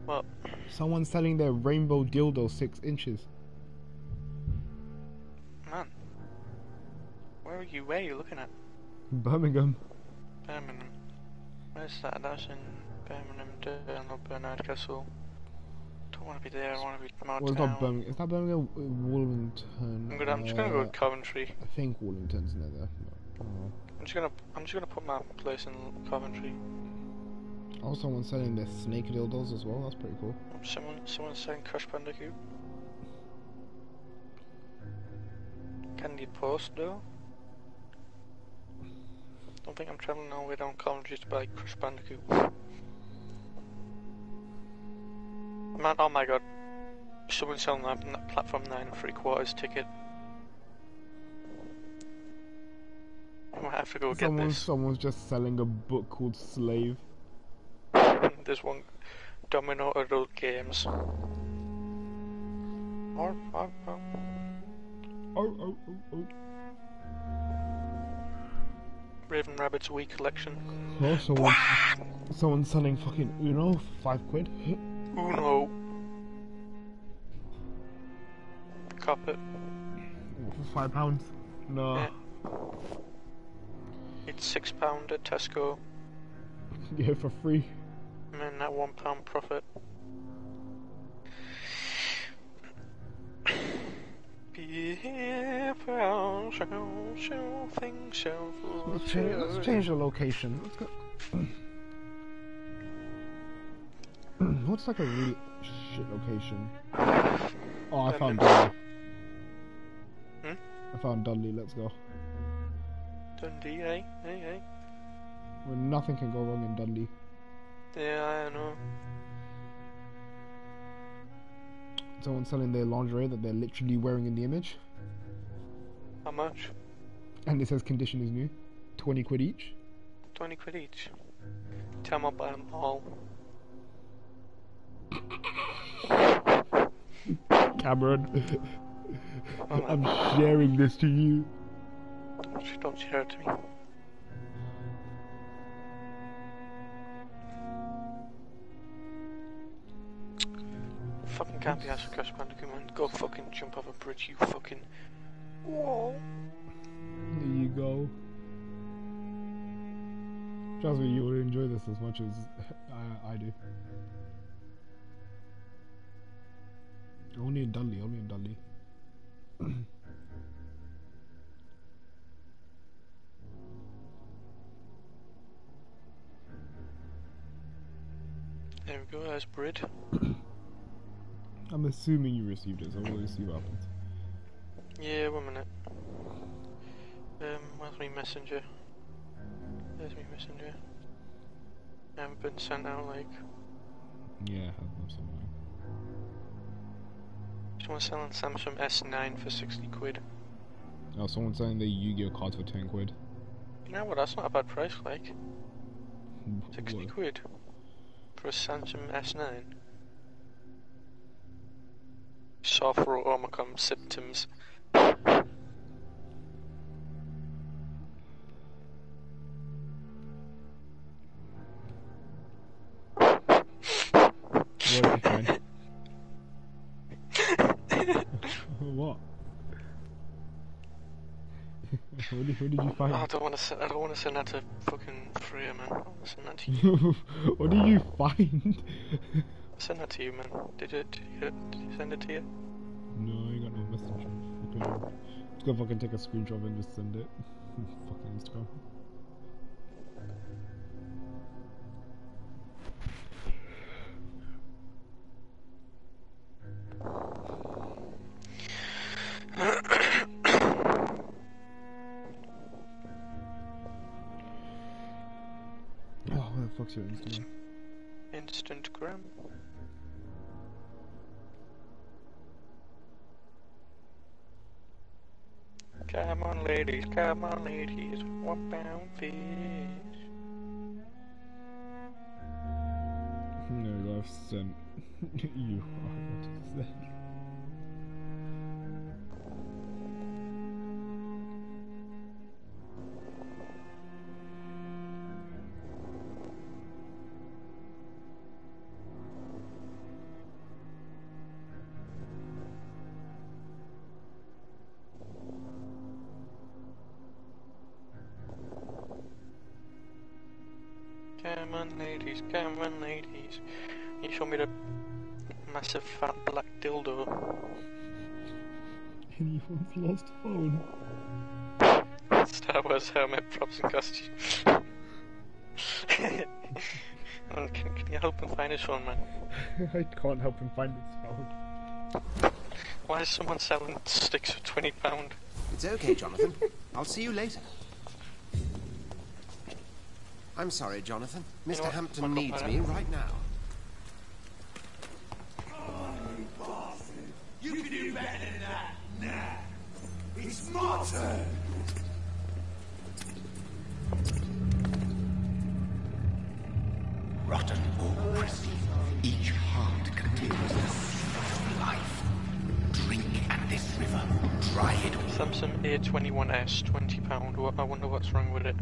Speaker 8: What?
Speaker 2: Someone's selling their rainbow dildo six inches.
Speaker 8: Where are you? Where are you looking at?
Speaker 2: Birmingham.
Speaker 8: Birmingham. Where's that? That's in Birmingham, Dale, Barnard Castle. Don't want to be there, I want to be
Speaker 2: Well, it's not Birmingham. Is that Birmingham? Uh, Wallington.
Speaker 8: I'm gonna, I'm just gonna go
Speaker 2: Uh,
Speaker 8: with Coventry.
Speaker 2: I think Wallington's near there. Oh.
Speaker 8: I'm just gonna, I'm just gonna put my place in Coventry.
Speaker 2: Oh, someone's selling their snake dildos as well. That's pretty cool.
Speaker 8: Someone, someone's saying Crash Bandicoot. Candy Post though. Don't think I'm travelling all the way down Coventry to buy Crash Bandicoot. Man, oh my god. Someone's selling that, that platform 9 and 3 quarters ticket. I might have to go get
Speaker 2: Someone's,
Speaker 8: this.
Speaker 2: someone's just selling a book called Slave.
Speaker 8: There's one Domino Adult Games. Or, or, or.
Speaker 2: Oh, oh, oh, oh.
Speaker 8: Raving Rabbids Wii collection.
Speaker 2: Oh, someone, someone's selling fucking Uno for five quid.
Speaker 8: Uno. Cop it.
Speaker 2: For five pounds. No.
Speaker 8: Yeah. It's six pound at Tesco.
Speaker 2: Get it for free.
Speaker 8: And then that one pound profit.
Speaker 2: Let's change, let's change the location. Let's go. What's like a really shit location? Oh, I found Dudley.
Speaker 8: Hmm?
Speaker 2: I found Dudley. Let's go.
Speaker 8: Dundee, eh? Hey, hey.
Speaker 2: Where nothing can go wrong in Dudley.
Speaker 8: Yeah, I know.
Speaker 2: Someone's selling their lingerie that they're literally wearing in the image,
Speaker 8: How much?
Speaker 2: and it says condition is new. Twenty quid each.
Speaker 8: 20 quid each. Tell me I'll buy them all.
Speaker 2: Cameron, I'm sharing this to you.
Speaker 8: Don't don't you hurt me. Can't be asked for Crash Bandicoot, man. Go fucking jump off a bridge, you fucking. Whoa.
Speaker 2: There you go. Trust me, you will enjoy this as much as I, I do. Only in Dudley, only in Dudley.
Speaker 8: There we go, there's Brid.
Speaker 2: I'm assuming you received it, so we'll see what happens.
Speaker 8: Yeah, one minute. Um, where's my messenger? There's my messenger. I haven't been sent out, like.
Speaker 2: Yeah, I'm something.
Speaker 8: Someone selling Samsung S9 for 60 quid.
Speaker 2: Oh, someone's selling the Yu-Gi-Oh cards for 10 quid.
Speaker 8: You know what, that's not a bad price, like. 60
Speaker 2: What?
Speaker 8: quid. For a Samsung S9. Software Omicron symptoms.
Speaker 2: What, did, what did you find?
Speaker 8: I don't want to. I don't want to send that to fucking Freya, man. I want to send that to you.
Speaker 2: what did you find?
Speaker 8: send that to you, man. Did you? Did you, did you send it to you?
Speaker 2: no, I got no message. Okay. Let's go fucking take a screenshot and just send it. fucking Instagram. Fuck's your Instagram?
Speaker 8: Instantgram. Come on, ladies. Come on, ladies. One pound fish.
Speaker 2: No, I've sent you. What is that?
Speaker 8: Ladies. Come on, ladies. You show me the massive fat black dildo.
Speaker 2: Anyone's lost phone.
Speaker 8: Star Wars helmet, props and costumes. Man, can, can you help him find his phone, man?
Speaker 2: I can't help him find his phone.
Speaker 8: Why is someone selling sticks for twenty pound?
Speaker 10: It's okay, Jonathan. I'll see you later. I'm sorry, Jonathan.
Speaker 8: You
Speaker 10: Mr.
Speaker 8: know?
Speaker 10: Hampton needs me right now.
Speaker 1: You you can do better than that. Nah. It's my turn.
Speaker 3: Rotten or pristine, each heart contains the seed of life. Drink at this river, dry it
Speaker 8: Samsung A21s, twenty pound. What- I wonder what's wrong with it.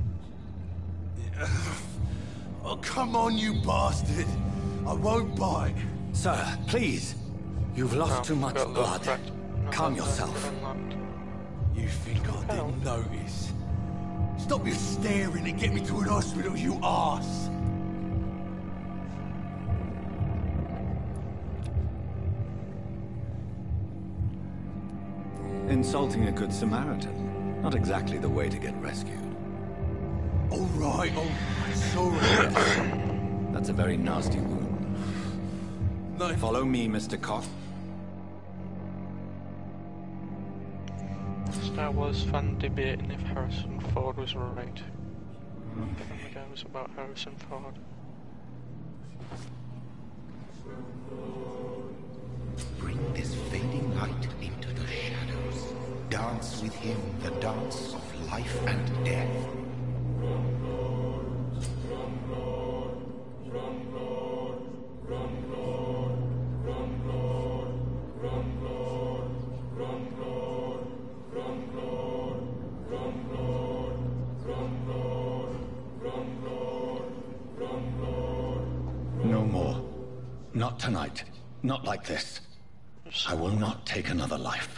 Speaker 1: Come on, you bastard. I won't bite.
Speaker 5: Sir, please. You've lost
Speaker 8: Oh,
Speaker 5: too much blood.
Speaker 8: track.
Speaker 5: Calm
Speaker 8: that
Speaker 5: yourself.
Speaker 1: You think I didn't notice? Stop your staring and get me to an hospital, you ass!
Speaker 5: Insulting a good Samaritan. Not exactly the way to get rescued.
Speaker 1: All right, all right, sorry.
Speaker 5: That's a very nasty wound.
Speaker 1: No,
Speaker 5: Follow me, Mr. Koch.
Speaker 8: Star Wars fan debating if Harrison Ford was right. Family Guy was about Harrison Ford.
Speaker 3: Bring this fading light into the shadows. Dance with him the dance of life and death. Not tonight. Not like this. I will not take another life.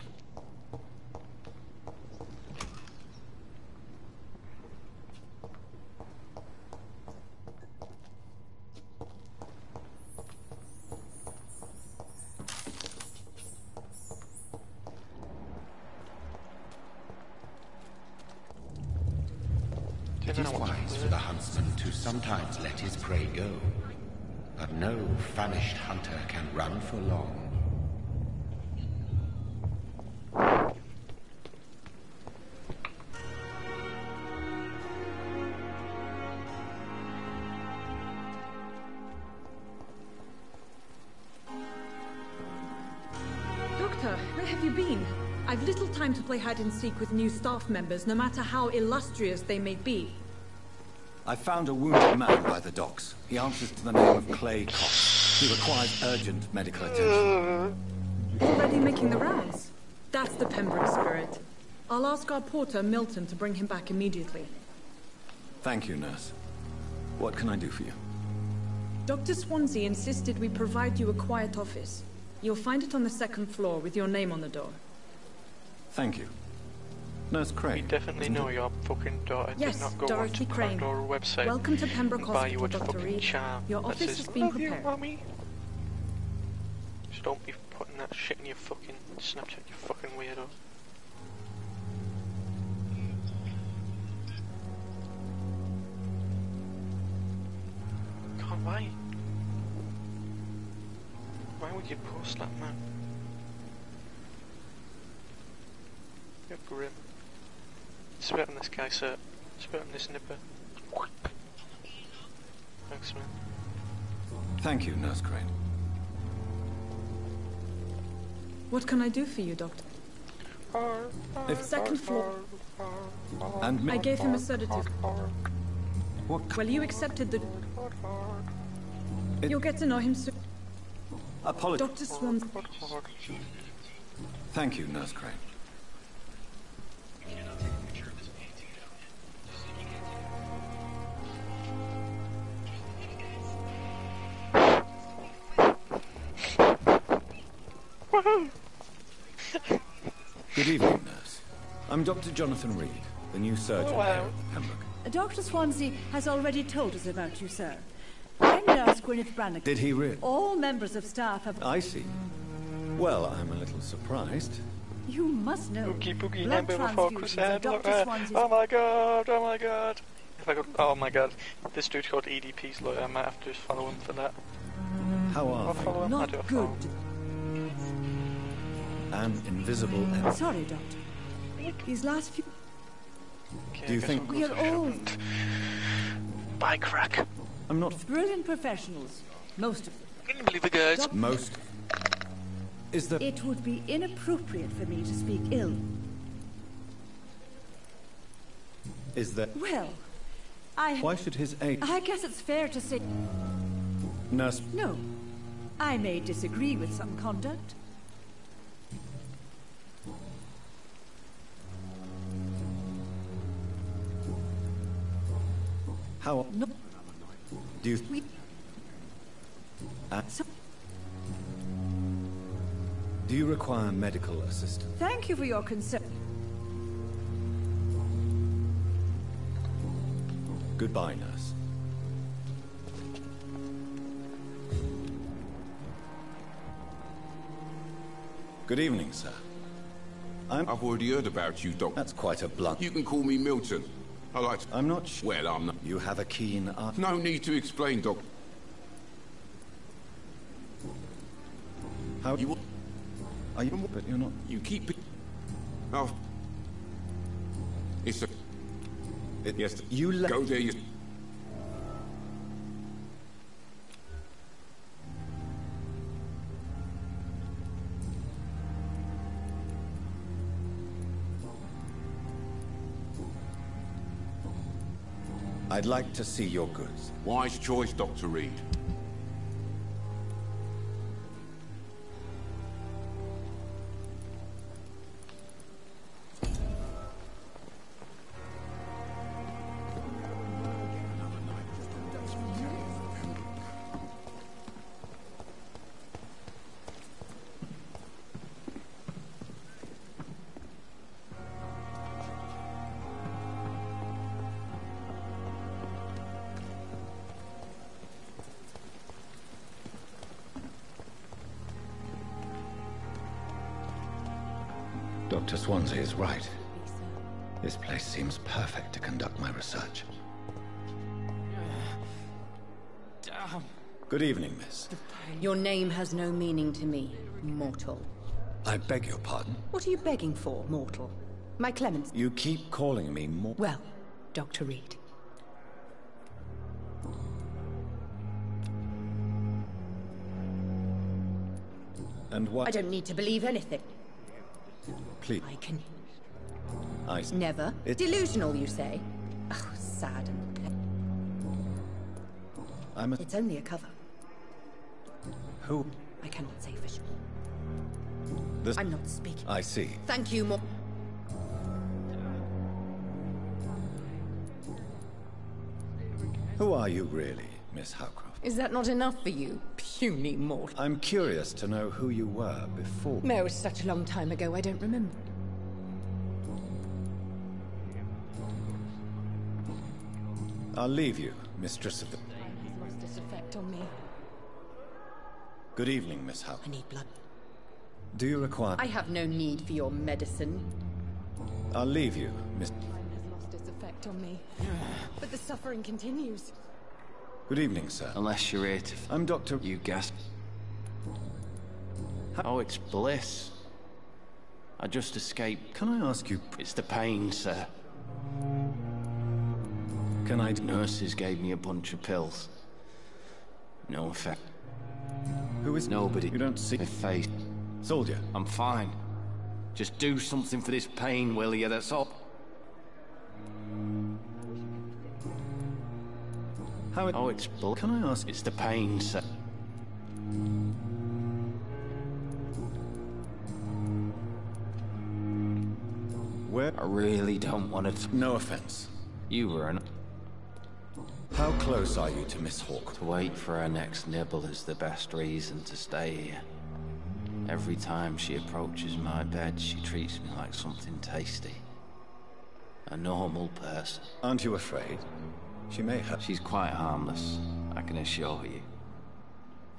Speaker 13: Time to play hide and seek with new staff members, no matter how illustrious they may be.
Speaker 5: I found a wounded man by the docks. He answers to the name of Clay Cox. He requires urgent medical attention.
Speaker 13: Already making the rounds. That's the Pembroke spirit. I'll ask our porter, Milton, to bring him back immediately.
Speaker 5: Thank you, nurse. What can I do for you?
Speaker 13: Dr. Swansea insisted we provide you a quiet office. You'll find it on the second floor with your name on the door.
Speaker 5: Thank you. Nurse Crane.
Speaker 8: We Definitely know your fucking daughter
Speaker 13: Yes,
Speaker 8: did not go
Speaker 13: Dorothy
Speaker 8: onto
Speaker 13: Crane.
Speaker 8: Pandora website
Speaker 13: Welcome to Pembroke
Speaker 8: and buy you a
Speaker 13: Dr.
Speaker 8: fucking
Speaker 13: Reid.
Speaker 8: charm
Speaker 13: Your
Speaker 8: that
Speaker 13: office
Speaker 8: says,
Speaker 13: has been
Speaker 8: "Love you, mommy. Just don't be putting that shit in your fucking Snapchat, you fucking weirdo. God, why? Why would you post that, man? You're grim. Spit on this guy, sir. Spit on this nipper. Thanks, man.
Speaker 5: Thank you, Nurse Crane.
Speaker 13: What can I do for you, Doctor?
Speaker 5: If
Speaker 13: Second floor.
Speaker 5: and
Speaker 13: I gave him a sedative.
Speaker 5: What?
Speaker 13: Well, you accepted the... You'll get to know him soon.
Speaker 5: Apologies.
Speaker 13: Dr. Swans...
Speaker 5: Thank you, Nurse Crane. Good evening, nurse. I'm Dr. Jonathan Reid, the new surgeon here at Pembroke.
Speaker 14: Dr. Swansea has already told us about you, sir. I'm Nurse Gwyneth Brannigan.
Speaker 5: Did he really?
Speaker 14: All members of staff have...
Speaker 5: I see. Well, I'm a little surprised.
Speaker 14: You must know.
Speaker 8: Boogie boogie
Speaker 14: Blood
Speaker 8: number before
Speaker 14: transfusions are
Speaker 8: crusade.
Speaker 14: Dr. Swansea's...
Speaker 8: Oh my god, oh my god. If I could, oh my god. This dude called EDP's lawyer, I might have to just follow him for that.
Speaker 5: How
Speaker 8: I'll
Speaker 5: are
Speaker 8: follow him, I'll do
Speaker 14: Not
Speaker 8: follow.
Speaker 14: good.
Speaker 5: An invisible enemy.
Speaker 14: Sorry, Doctor. These last few...
Speaker 8: Okay,
Speaker 5: Do you think-
Speaker 14: We are
Speaker 8: the
Speaker 14: all
Speaker 8: shop and Buy crack.
Speaker 5: I'm not
Speaker 14: brilliant professionals. Most of them.
Speaker 8: Can you believe it, guys?
Speaker 14: Doc-
Speaker 5: most. Is there...
Speaker 14: It would be inappropriate for me to speak ill.
Speaker 5: Is there...
Speaker 14: Well, I...
Speaker 5: Why should his aid...
Speaker 14: I guess it's fair to say...
Speaker 5: Nurse...
Speaker 14: No. I may disagree with some conduct.
Speaker 5: How...
Speaker 14: No.
Speaker 5: Do you...
Speaker 14: We...
Speaker 5: Uh,
Speaker 14: So,
Speaker 5: do you require medical assistance?
Speaker 14: thank you for your concern.
Speaker 5: Goodbye, nurse. Good evening, sir. I'm...
Speaker 15: I've already heard about you, Doc.
Speaker 5: That's quite a blunt...
Speaker 15: You can call me Milton. I like to...
Speaker 5: I'm not sure...
Speaker 15: Well, I'm not...
Speaker 5: You have a keen eye...
Speaker 15: No need to explain, Doc.
Speaker 5: How...
Speaker 15: You...
Speaker 5: Are you... But you're not...
Speaker 15: You keep. Oh... It's a...
Speaker 5: It,
Speaker 15: Yes,
Speaker 5: You let...
Speaker 15: go there, you...
Speaker 5: I'd like to see your goods.
Speaker 15: Wise choice, Dr.
Speaker 5: Reid.
Speaker 12: Your name has no meaning to me, mortal.
Speaker 5: I beg your pardon.
Speaker 12: What are you begging for, mortal? My clemency.
Speaker 5: You keep calling me more.
Speaker 12: Well, Dr. Reid.
Speaker 5: And what?
Speaker 12: I don't need to believe anything.
Speaker 5: Please.
Speaker 12: I can.
Speaker 5: I.
Speaker 12: Never.
Speaker 5: It-
Speaker 12: Delusional, you say? Oh, sad and.
Speaker 5: I'm a.
Speaker 12: It's only a cover.
Speaker 5: Who?
Speaker 12: I cannot say for sure.
Speaker 5: This.
Speaker 12: I'm not speaking.
Speaker 5: I see.
Speaker 12: Thank you, Mor-
Speaker 5: Who are you really, Miss Howcroft?
Speaker 12: Is that not enough for you, puny mortal?
Speaker 5: I'm curious to know who you were before.
Speaker 12: No, it was such a long time ago, I don't remember.
Speaker 5: I'll leave you, mistress of the. Good evening, Miss Howcroft.
Speaker 12: I need blood.
Speaker 5: Do you require?
Speaker 12: I have no need for your medicine.
Speaker 5: I'll leave you, Miss.
Speaker 12: Time has lost its effect on me. but the suffering continues.
Speaker 5: Good evening, sir.
Speaker 16: Unless you're here to...
Speaker 5: I'm Doctor.
Speaker 16: You gasp. Oh, it's bliss. I just escaped.
Speaker 5: Can I ask you?
Speaker 16: It's the pain, sir.
Speaker 5: Can I?
Speaker 16: Nurses gave me a bunch of pills. No effect.
Speaker 5: Who is?
Speaker 16: Nobody.
Speaker 5: You don't see.
Speaker 16: My face.
Speaker 5: Soldier.
Speaker 16: I'm fine. Just do something for this pain, will you? That's all.
Speaker 5: How? It...
Speaker 16: Oh, it's bull.
Speaker 5: Can I ask?
Speaker 16: It's the pain, sir.
Speaker 5: Where?
Speaker 16: I really don't want to.
Speaker 5: No offense.
Speaker 16: You were an.
Speaker 5: How close are you to Miss Hawk?
Speaker 16: To wait for her next nibble is the best reason to stay here. Every time she approaches my bed, she treats me like something tasty. A normal person.
Speaker 5: Aren't you afraid? She may have.
Speaker 16: She's quite harmless, I can assure you.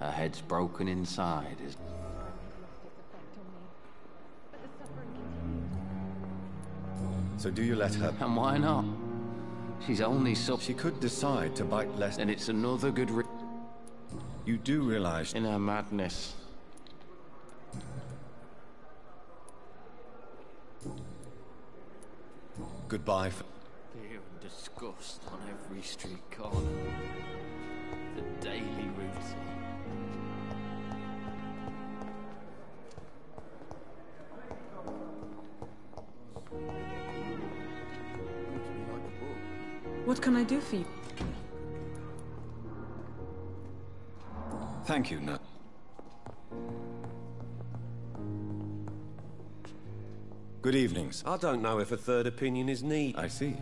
Speaker 16: Her head's broken inside, is. But the suffering.
Speaker 5: So do you let her?
Speaker 16: And why not? She's only so.
Speaker 5: She could decide to bite less.
Speaker 16: And it's another good re-
Speaker 5: You do realize.
Speaker 16: In her madness.
Speaker 5: Goodbye. For...
Speaker 16: Fear and disgust on every street corner. The daily
Speaker 13: What can I do for you?
Speaker 5: Thank you, Nut. Good evenings.
Speaker 17: I don't know if a third opinion is needed.
Speaker 5: I see.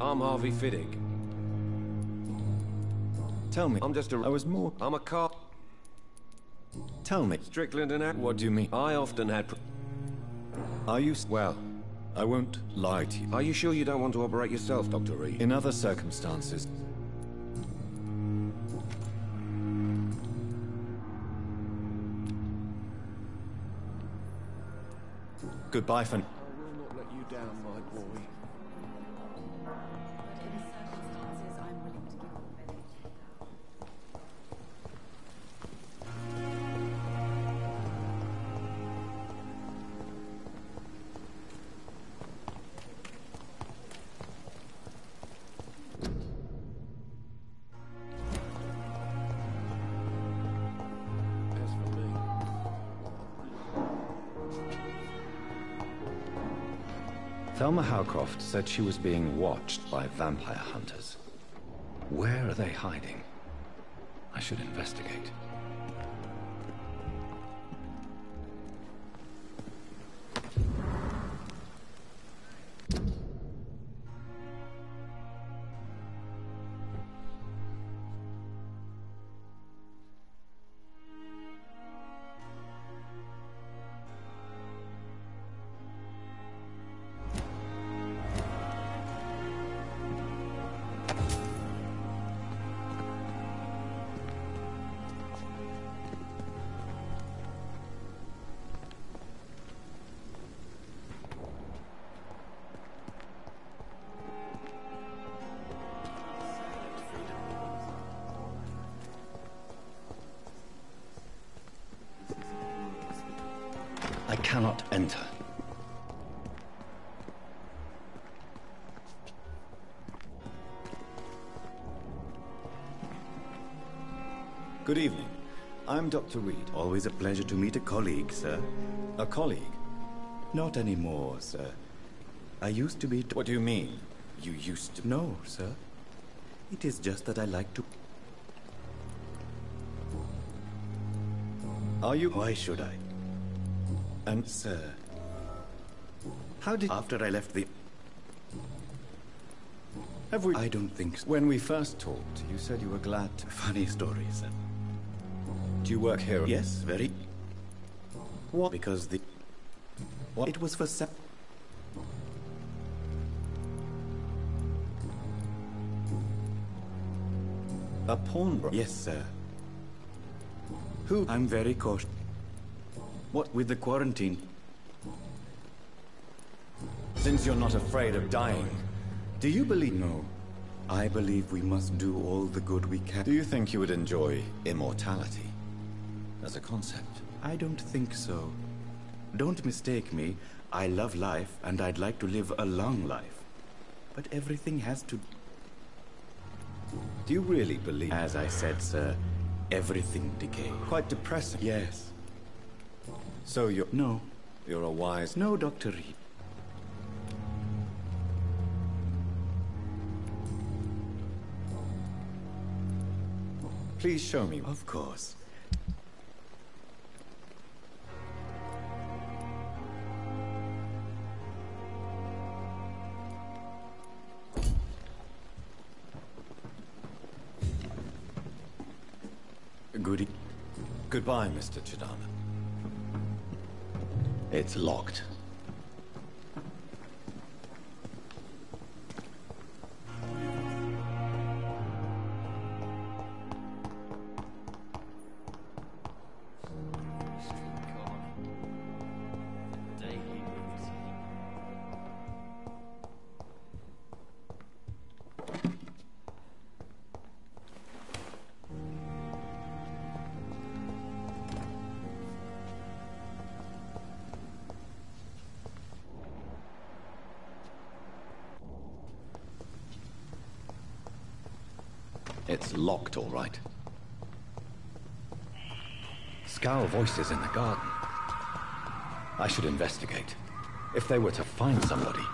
Speaker 17: I'm Harvey Fiddick.
Speaker 5: Tell me.
Speaker 17: I'm just a.
Speaker 5: I was more.
Speaker 17: I'm a cop.
Speaker 5: Tell me.
Speaker 17: Strickland and.
Speaker 5: What do you mean?
Speaker 17: I often had. Pr-
Speaker 5: Are you. Well, I won't lie to you.
Speaker 17: Are you sure you don't want to operate yourself, Dr. Reid?
Speaker 5: In other circumstances. Goodbye for.
Speaker 3: I
Speaker 5: said she was being watched by vampire hunters. Where are they hiding? I should investigate. Cannot enter.
Speaker 18: Good evening. I'm Dr. Reid. Always a pleasure to meet a colleague, sir. A colleague? Not anymore, sir. I used to be... What do you mean? You used to... No, sir. It is just that I like to... Are you... Why should I? And, sir... How did... After I left the... Have we... I don't think so. When we first talked, you said you were glad to... Funny story, sir. Do you work here? Yes, very... What? Because the... What? It was for se... A pawnbroker? Yes, sir. Who? I'm very cautious. What with the quarantine? Since you're not afraid of dying, do you believe... No. I believe we must do all the good we can. Do you think you would enjoy immortality? As a concept? I don't think so. Don't mistake me. I love life, and I'd like to live a long life. But everything has to... Do you really believe... As I said, sir, everything decays. Quite depressing. Yes. So you're... No. You're a wise... No, Dr. Reid. Please show me. Of course. Goody. Goodbye, Mr. Chidana. It's locked. Voices in the garden. I should investigate. If they were to find somebody.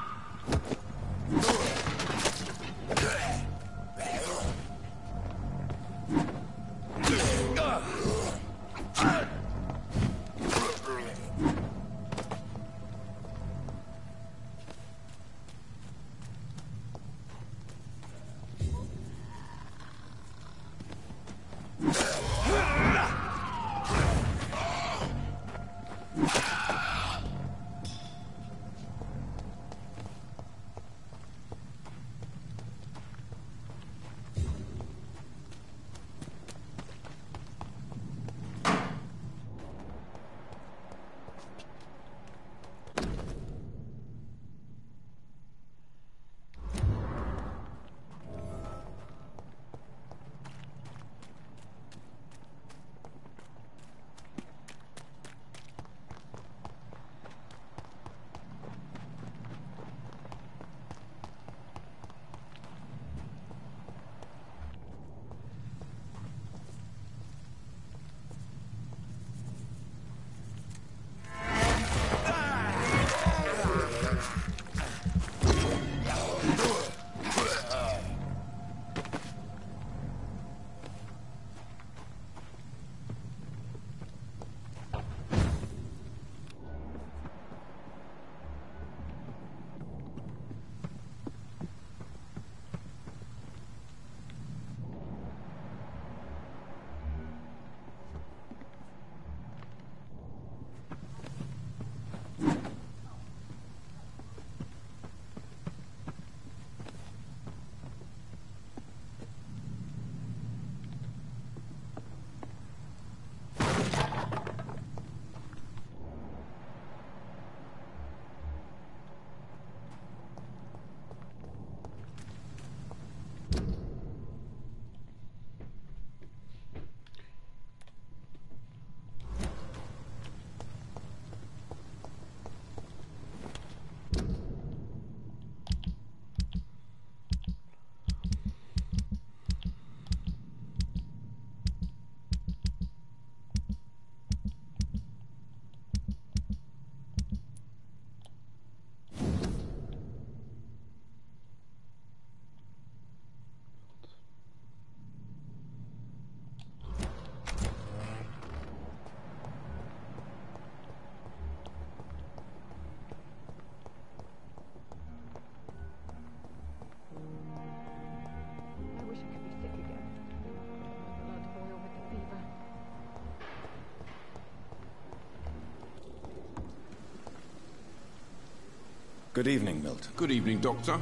Speaker 18: Good evening, Milton.
Speaker 15: Good evening, Doctor.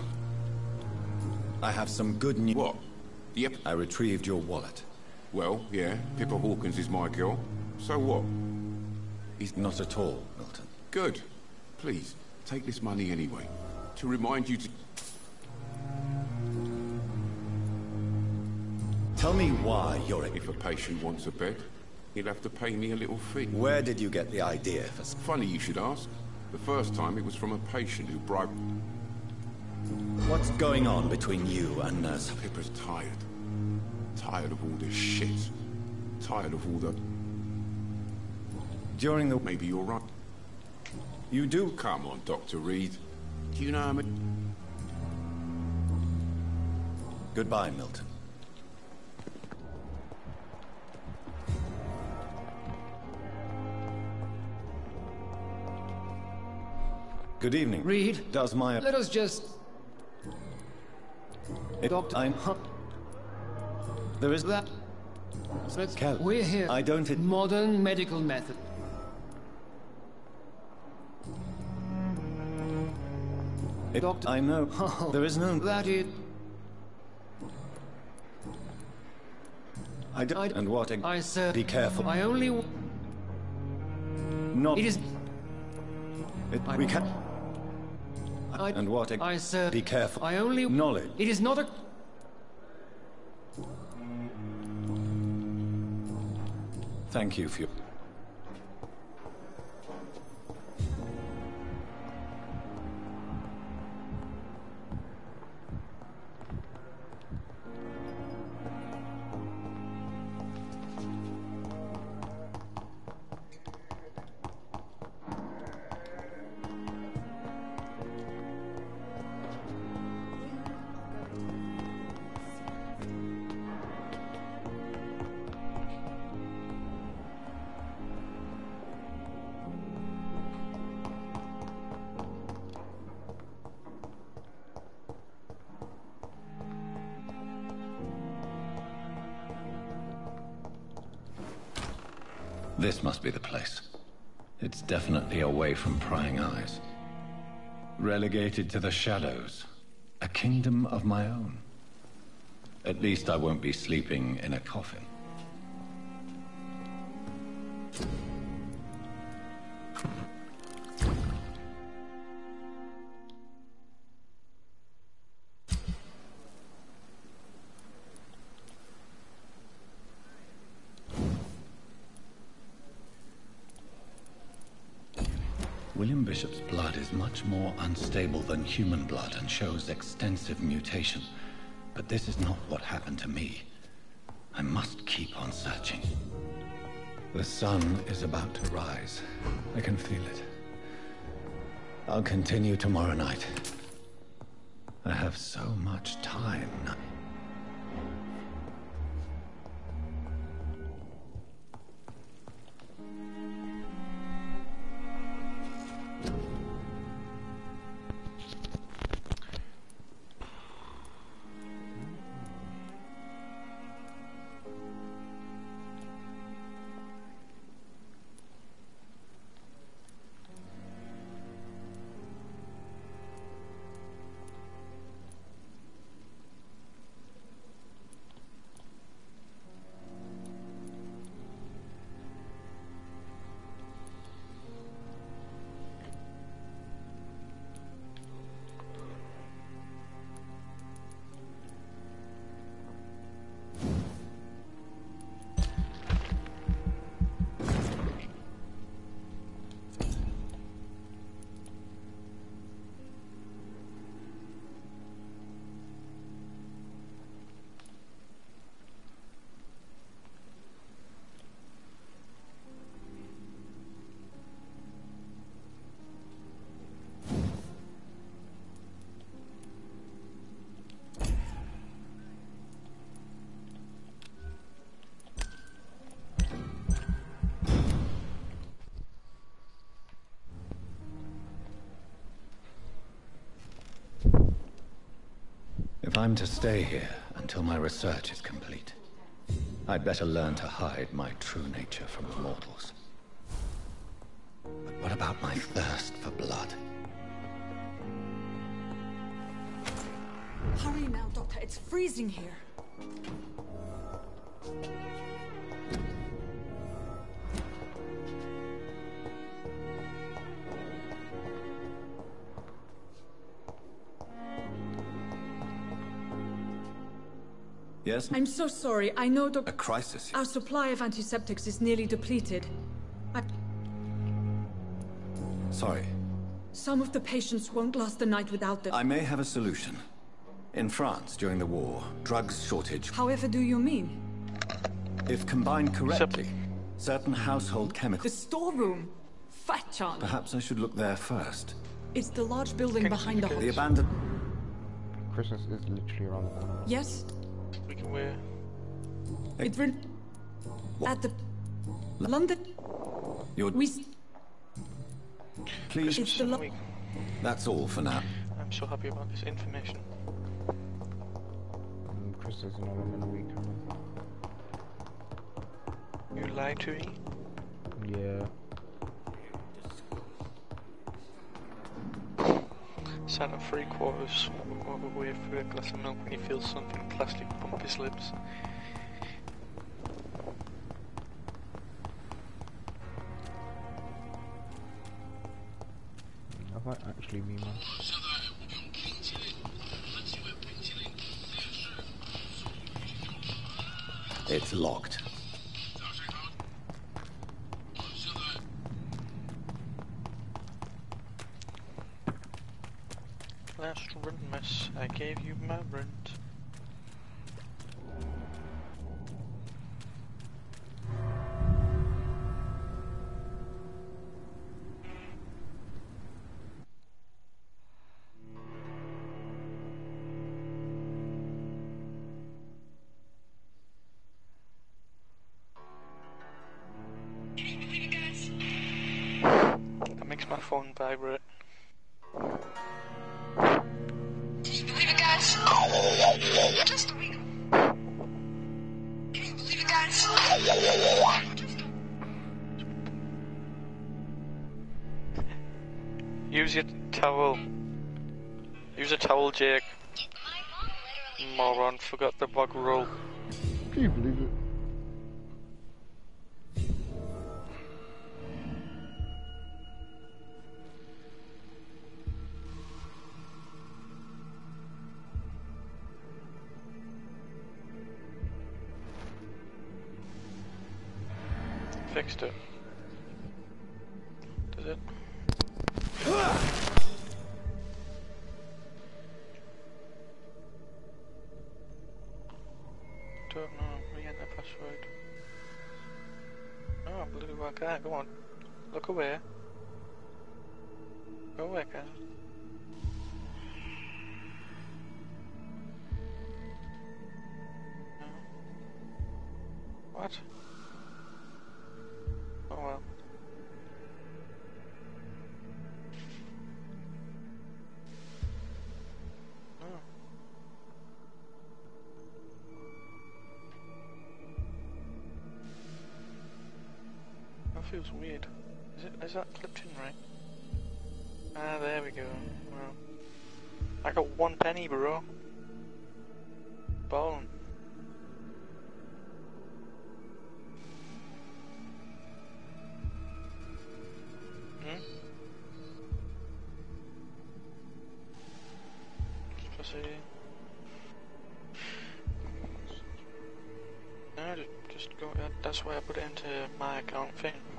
Speaker 18: I have some good news.
Speaker 15: What? Yep.
Speaker 18: I retrieved your wallet.
Speaker 15: Well, yeah, Pippa Hawkins is my girl. So what?
Speaker 18: He's not at all, Milton.
Speaker 15: Good. Please, take this money anyway. To remind you to...
Speaker 18: Tell me why you're...
Speaker 15: If a patient wants a bed, he'll have to pay me a little fee.
Speaker 18: Where did you get the idea for...
Speaker 15: Funny you should ask. The first time it was from a patient who bribed...
Speaker 18: What's going on between you and Nurse?
Speaker 15: Pippa's tired. Tired of all this shit. Tired of all the...
Speaker 18: During the...
Speaker 15: Maybe you're right.
Speaker 18: You do...
Speaker 15: Come on, Dr. Reid. Do you know how many...
Speaker 18: Goodbye, Milton. Good evening.
Speaker 19: Reid.
Speaker 18: Does my...
Speaker 19: Let us just... Doctor...
Speaker 18: I'm... There is
Speaker 19: that...
Speaker 18: Let's Cal
Speaker 19: We're here.
Speaker 18: I don't... It...
Speaker 19: Modern medical method.
Speaker 18: It,
Speaker 19: Doctor...
Speaker 18: I know.
Speaker 19: Oh,
Speaker 18: there is no...
Speaker 19: That it...
Speaker 18: I don't... And what...
Speaker 19: I said...
Speaker 18: Be careful.
Speaker 19: I only...
Speaker 18: Not...
Speaker 19: It is...
Speaker 18: It,
Speaker 19: I...
Speaker 18: we can...
Speaker 19: I...
Speaker 18: And what...
Speaker 19: I said...
Speaker 18: Be careful.
Speaker 19: I only...
Speaker 18: Knowledge.
Speaker 19: It is not a...
Speaker 18: Thank you for your...
Speaker 5: Relegated to the shadows. A kingdom of my own. At least I won't be sleeping in a coffin. Much more unstable than human blood and shows extensive mutation. But this is not what happened to me. I must keep on searching. The sun is about to rise. I can feel it. I'll continue tomorrow night. I have so much time I'm to stay here until my research is complete. I'd better learn to hide my true nature from the mortals. But what about my thirst for blood?
Speaker 13: Hurry now, Doctor. It's freezing here.
Speaker 5: Yes?
Speaker 13: I'm so sorry. I know, Doctor.
Speaker 5: A crisis.
Speaker 13: Our supply of antiseptics is nearly depleted. I...
Speaker 5: Sorry.
Speaker 13: Some of the patients won't last the night without them.
Speaker 5: I may have a solution. In France, during the war, drugs shortage.
Speaker 13: However do you mean?
Speaker 5: If combined correctly, certain household chemicals...
Speaker 13: The storeroom. Fat chance.
Speaker 5: Perhaps I should look there first.
Speaker 13: It's the large building behind the
Speaker 5: The abandoned...
Speaker 2: Christmas is literally around the corner.
Speaker 13: Yes,
Speaker 8: We can wear.
Speaker 13: it's written at the London.
Speaker 5: You're...
Speaker 13: We.
Speaker 5: Please...
Speaker 13: It's the Lo-
Speaker 5: That's all for now.
Speaker 8: I'm so happy about this information.
Speaker 2: And Christmas is no in a week.
Speaker 8: You lied to me.
Speaker 2: Yeah.
Speaker 8: Sat at three quarters of a a glass of milk when he feels something plastic bump his lips.
Speaker 2: That might actually be
Speaker 8: Roll.
Speaker 2: Can you believe it?
Speaker 8: Fixed it. Look away. Feels weird. Is it? Is that clipped in right? Ah, there we go. Well, I got one penny, bro. Bone. Hmm? Pussy. No, just go. that- That's why I put it into my account thing.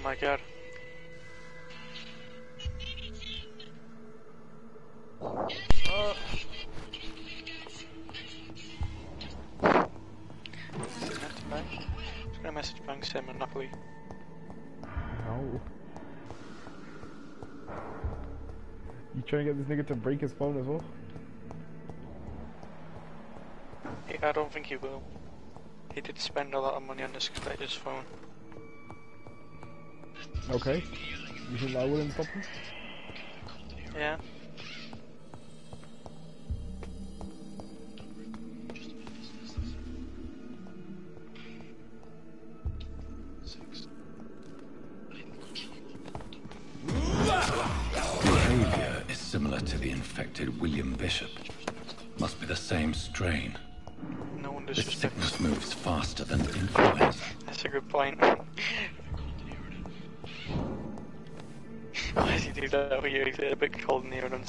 Speaker 8: Oh my god. Oh. Just gonna message Bank saying Monopoly.
Speaker 2: No. You trying to get this nigga to break his phone as well?
Speaker 8: Yeah, I don't think he will. He did spend a lot of money on this collector's phone.
Speaker 2: Okay. You think that wouldn't stop him?
Speaker 8: Yeah.
Speaker 5: Behavior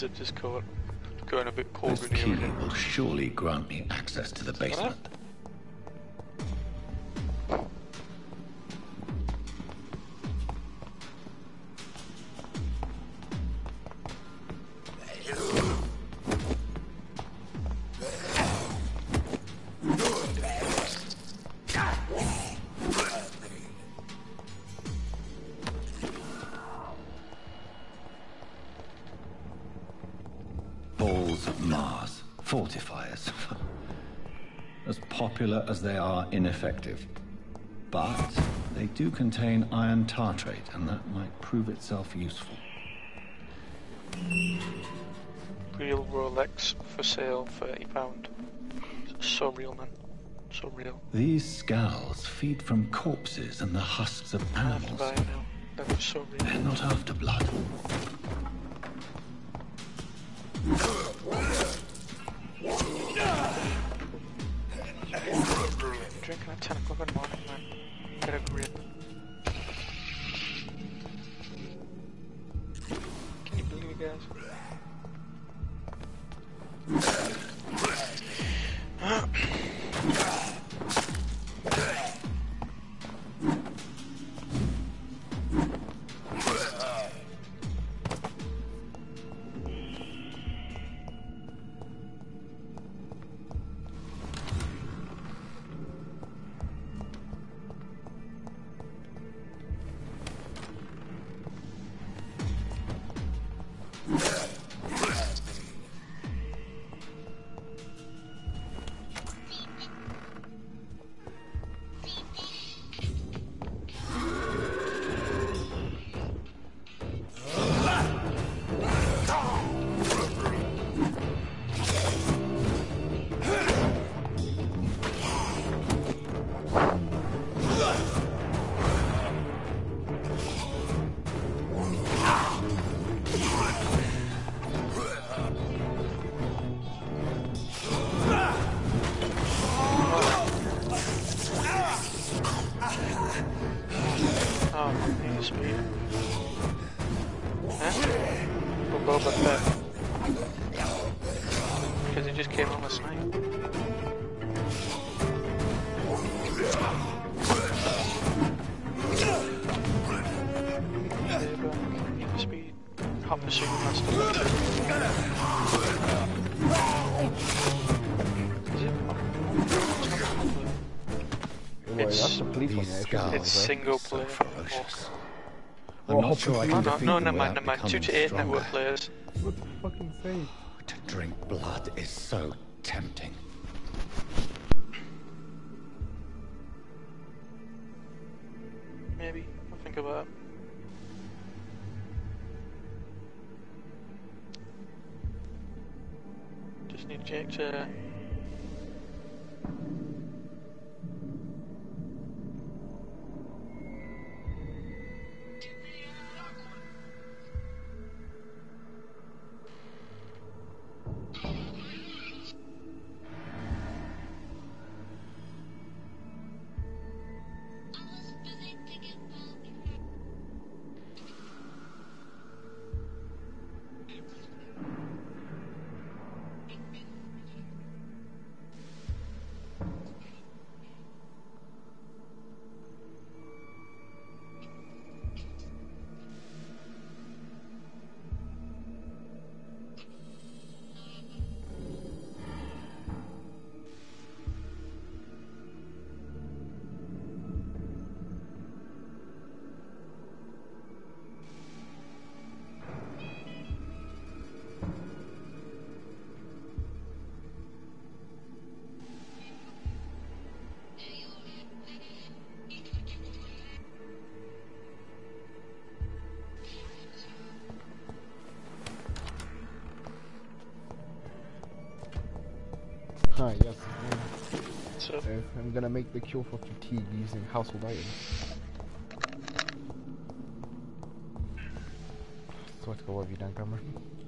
Speaker 8: cold in here and unzips his coat. Going a bit colder
Speaker 5: This
Speaker 8: here.
Speaker 5: will surely grant me access to the basement. As they are ineffective. But they do contain iron tartrate, and that might prove itself useful.
Speaker 8: Real Rolex for sale, thirty pound. So real, man. So real.
Speaker 5: These Skals feed from corpses and the husks of
Speaker 8: I have to
Speaker 5: animals.
Speaker 8: buy it now. So real.
Speaker 5: They're not after blood.
Speaker 8: 10 o'clock It's single player.
Speaker 5: ferocious.
Speaker 2: Oh,
Speaker 5: I'm not sure I
Speaker 8: No,
Speaker 5: can
Speaker 8: no,
Speaker 5: defeat
Speaker 8: no,
Speaker 5: them
Speaker 8: never mind,
Speaker 5: without
Speaker 8: never mind. Two
Speaker 5: becoming
Speaker 8: to eight
Speaker 5: stronger.
Speaker 8: network players.
Speaker 2: What the fucking say?
Speaker 5: To drink blood is so tempting.
Speaker 8: Maybe. I'll think about it. Just need Jake to.
Speaker 2: I'm gonna make the cure for fatigue using household items. God, what have you done, Cameron?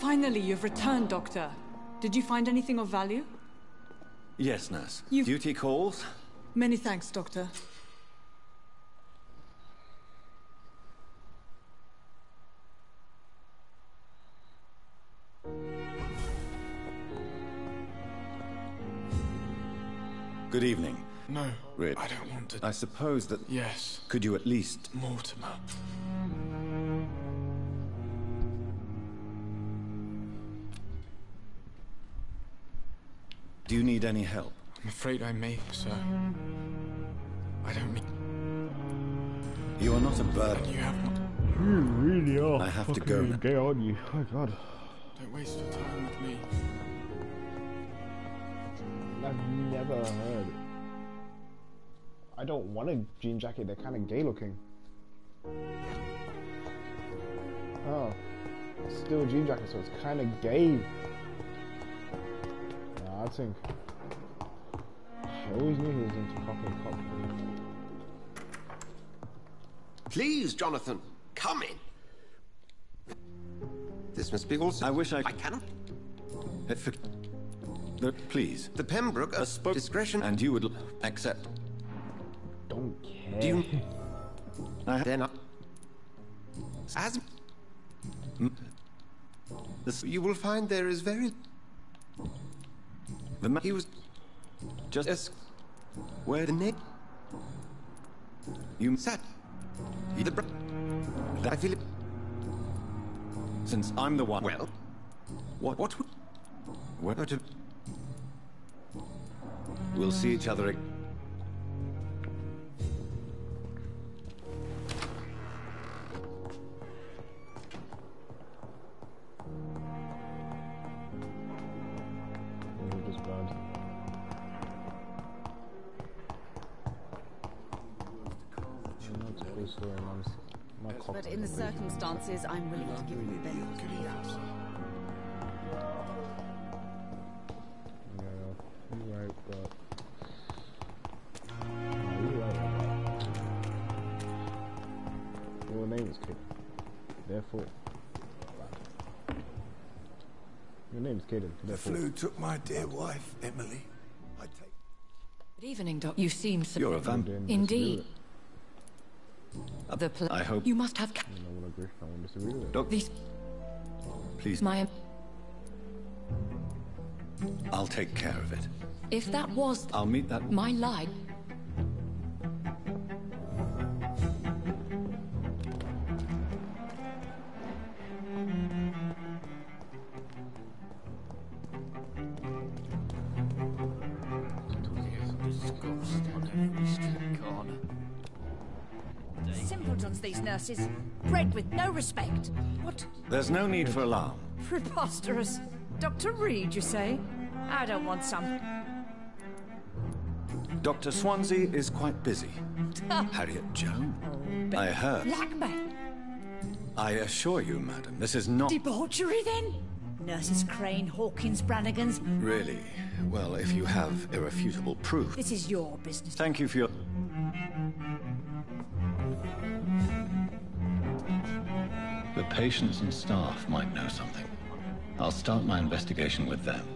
Speaker 13: Finally, you've returned, Doctor. Did you find anything of value?
Speaker 5: Yes, nurse.
Speaker 13: You've-
Speaker 5: Duty calls?
Speaker 13: Many thanks, Doctor.
Speaker 5: Good evening.
Speaker 20: No,
Speaker 5: Rid.
Speaker 20: I don't want to.
Speaker 5: I suppose that...
Speaker 20: Yes.
Speaker 5: Could you at least...
Speaker 20: Mortimer.
Speaker 5: Any help?
Speaker 20: I'm afraid I may, sir. I don't mean.
Speaker 5: You are not a burden.
Speaker 20: You have not.
Speaker 2: You really are.
Speaker 5: I have to go now.
Speaker 2: Gay, aren't you? Oh god.
Speaker 20: Don't waste your time with me.
Speaker 2: I've never heard. I don't want a jean jacket. They're kind of gay looking. Oh, it's still a jean jacket, so it's kind of gay. Nah, I think. I always knew he was into fucking cock.
Speaker 10: Please, Jonathan, come in. This must be also.
Speaker 5: I wish I...
Speaker 10: I cannot.
Speaker 5: Uh, for- the- please.
Speaker 10: The Pembroke
Speaker 5: A spoke...
Speaker 10: discretion.
Speaker 5: And you would accept...
Speaker 2: Don't care.
Speaker 10: Do you?
Speaker 5: I
Speaker 10: Then I. As
Speaker 5: This...
Speaker 10: you will find there is very.
Speaker 5: The
Speaker 10: He was
Speaker 5: Just...
Speaker 10: just
Speaker 5: Where...
Speaker 10: the name
Speaker 5: You...
Speaker 10: sat. The br- I feel it.
Speaker 5: Since I'm the one...
Speaker 10: Well,
Speaker 5: What...
Speaker 10: what
Speaker 5: Where...
Speaker 10: to
Speaker 5: We'll see each other... ag-
Speaker 14: circumstances, I'm willing to give you the benefit of the doubt.
Speaker 2: Yeah, you're right, but. No, you're right about that. Your name is Kid. Therefore. Your name is Kaden,
Speaker 20: The flu took my dear wife, Emily. I take.
Speaker 12: Good evening, Doc. You seem so.
Speaker 5: You're a vamp.
Speaker 12: Indeed.
Speaker 2: disagree
Speaker 12: The pl-
Speaker 5: I hope...
Speaker 12: You must have ca-
Speaker 2: with it. I won't agree. I won't disagree with it.
Speaker 5: Doc...
Speaker 12: these.
Speaker 5: Please,
Speaker 12: My.
Speaker 5: Um, I'll take care of it.
Speaker 12: If that was
Speaker 5: I'll meet that...
Speaker 12: my lie.
Speaker 14: Respect. What?
Speaker 5: There's no need for alarm.
Speaker 14: Preposterous. Dr. Reid, you say? I don't want some.
Speaker 5: Dr. Swansea is quite busy. Harriet Joan? Oh, I heard.
Speaker 14: Blackmail.
Speaker 5: I assure you, madam, this is not...
Speaker 14: Debauchery, then? Nurses Crane, Hawkins, Brannigans.
Speaker 5: Really? Well, if you have irrefutable proof...
Speaker 14: This is your business.
Speaker 5: Thank you for your... The patients and staff might know something. I'll start my investigation with them.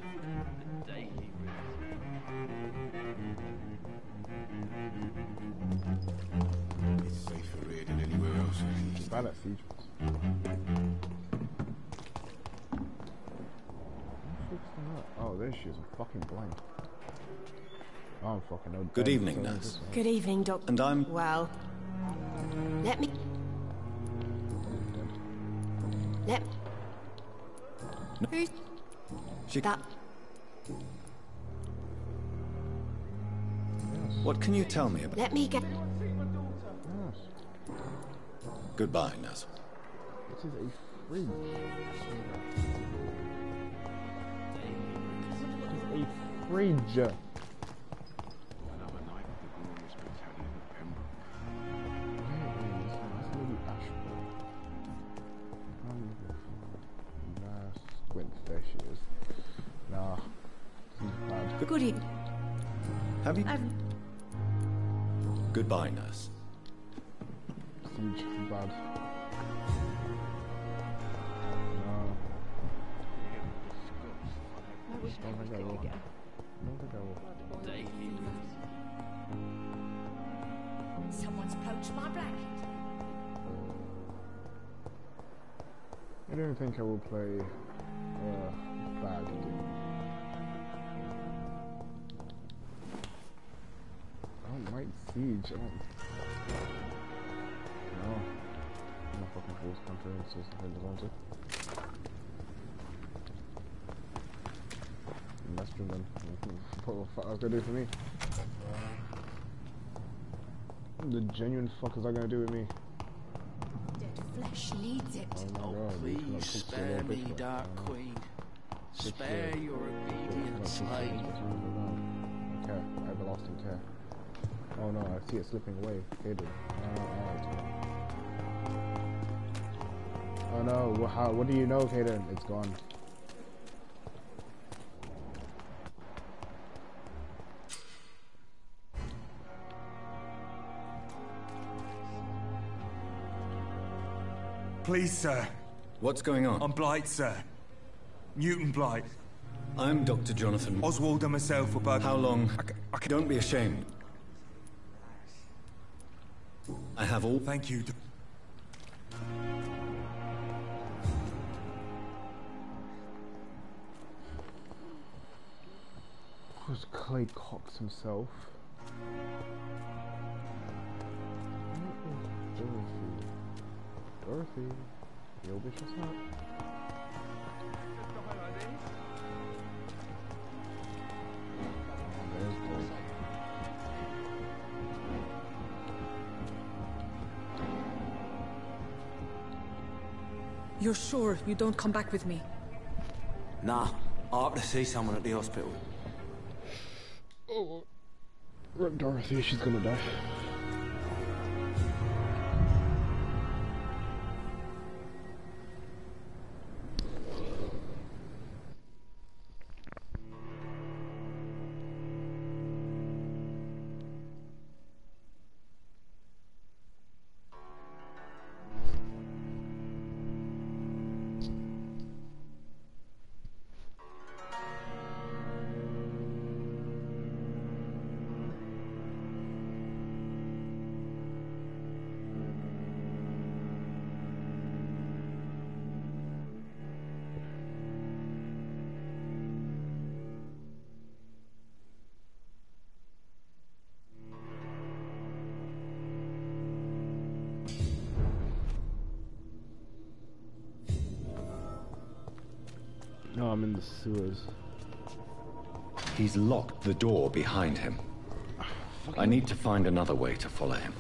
Speaker 20: It's safer here than anywhere else.
Speaker 2: It's bad at siege. Oh, there she is. I'm fucking blind. Oh, I'm fucking no.
Speaker 5: Good evening, nurse.
Speaker 21: Good evening, Doctor.
Speaker 5: And I'm...
Speaker 21: Well, let me. Let. Who's
Speaker 5: She...
Speaker 21: that?
Speaker 5: What can you tell me about...
Speaker 21: Let me get. Hmm.
Speaker 5: Goodbye, nurse.
Speaker 2: This is a fridge. This is a fridge. There she is. Nah.
Speaker 14: Good evening.
Speaker 5: Have you...
Speaker 14: I've
Speaker 5: Goodbye, nurse.
Speaker 2: Siege. Bad. No. don't think I will. I don't think I will.
Speaker 14: Someone's poached my blanket.
Speaker 2: I don't think I will play uh. Oh, Might Siege. I don't. No. I'm not fucking Fool's Country. It's just the thing to That's true then. What the fuck is gonna do for me? The genuine fuck is that gonna do with me?
Speaker 14: Dead flesh needs it.
Speaker 2: Oh, my god.
Speaker 16: Please spare me, Dark Queen. Spare your obedient slave.
Speaker 2: Care, everlasting care. Oh no, I see it slipping away. Hidden. Oh, oh, oh no, how, what do you know, Kaden? It's gone.
Speaker 22: Please, sir.
Speaker 5: What's going on?
Speaker 22: I'm Blight, sir. Newton Blight.
Speaker 5: I'm Dr. Jonathan.
Speaker 22: Oswald and myself were both...
Speaker 5: How long? I c- Don't be ashamed. I have all...
Speaker 22: Thank you. d-
Speaker 2: Who's Clay Cox himself? Dorothy. You'll be shut up.
Speaker 13: You're sure you don't come back with me?
Speaker 7: Nah, I have to see someone at the hospital.
Speaker 2: Oh, Rip Dorothy, she's gonna die.
Speaker 5: He's locked the door behind him. I need to find another way to follow him.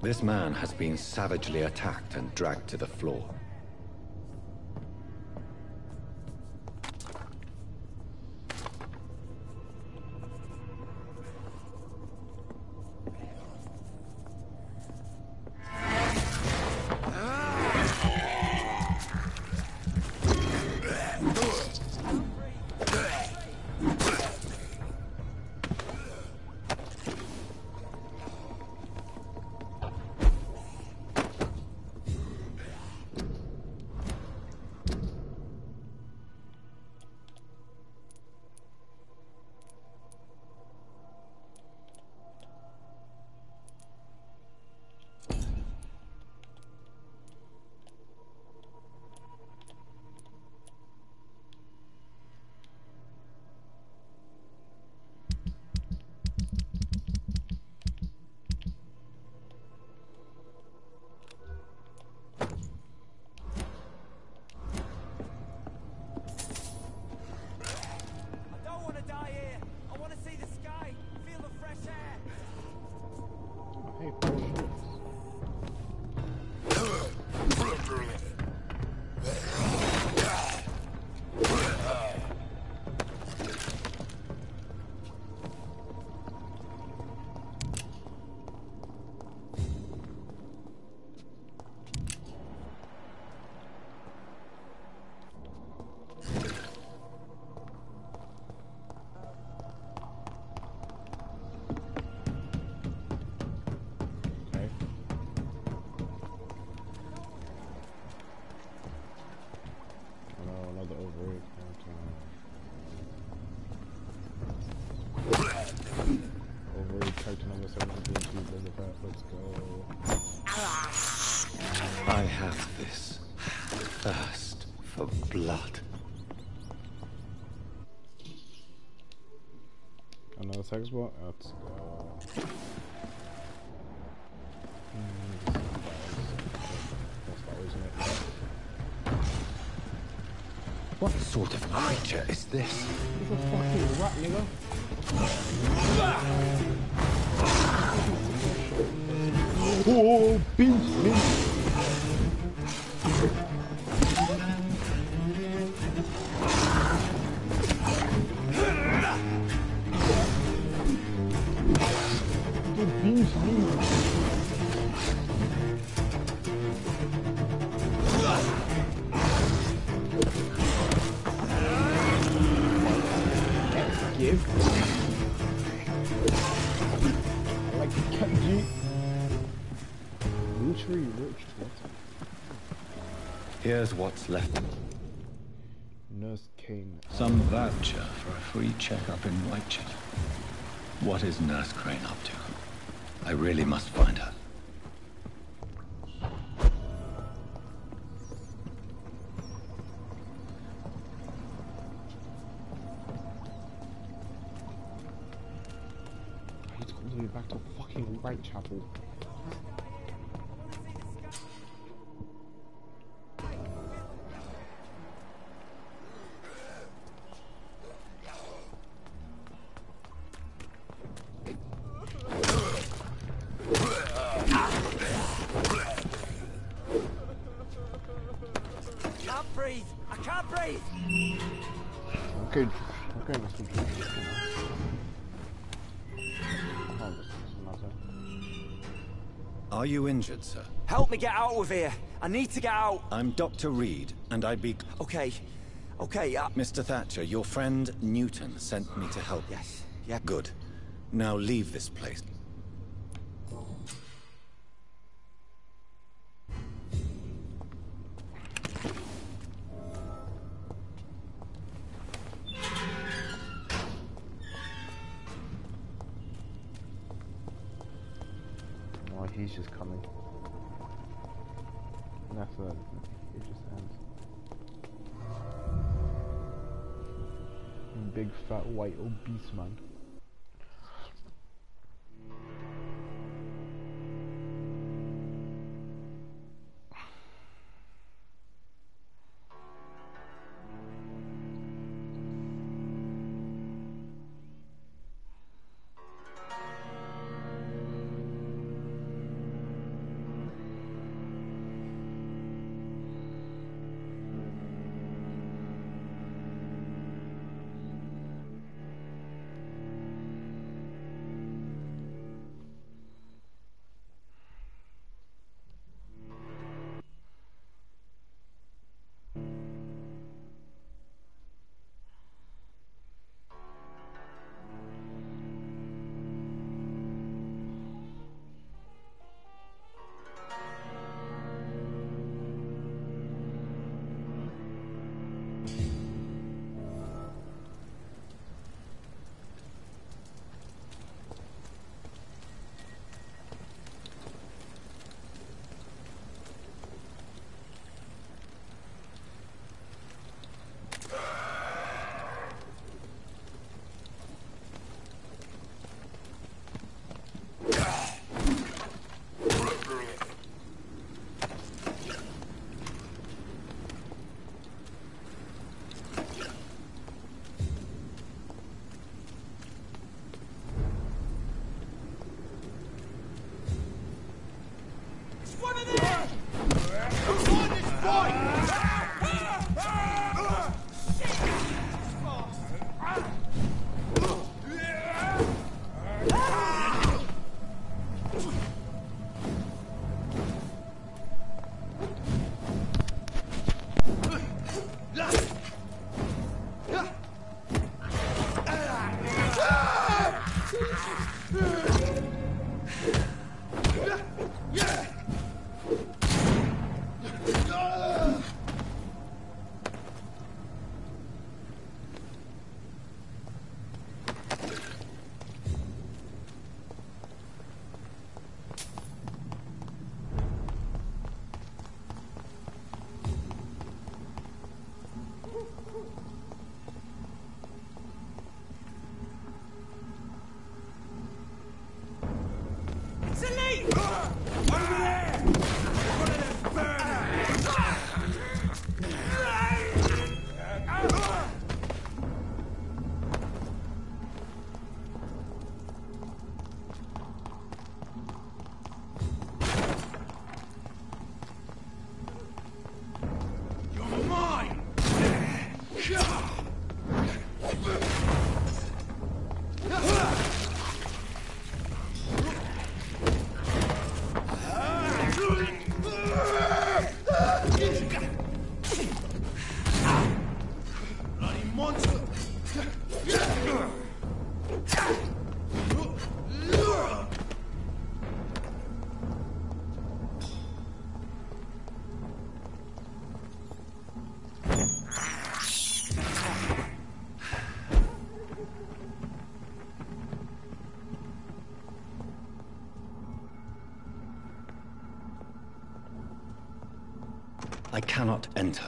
Speaker 5: This man has been savagely attacked and dragged to the floor.
Speaker 2: Another text? Let's go. This is That's not isn't it?
Speaker 18: What sort of creature is this?
Speaker 2: It's a fucking rat, nigga. Oh, beast,
Speaker 18: Here's left.
Speaker 2: Nurse Crane.
Speaker 5: Some voucher for a free checkup in Whitechapel. What is Nurse Crane up to? I really must
Speaker 18: you injured, sir?
Speaker 7: Help me get out of here. I need to get out.
Speaker 18: I'm Dr. Reid, and I'd be...
Speaker 7: Okay. Okay, uh...
Speaker 18: Mr. Thatcher, your friend Newton sent me to help.
Speaker 7: Yes. Yeah.
Speaker 18: Good. Now leave this place.
Speaker 2: Obese man.
Speaker 5: Cannot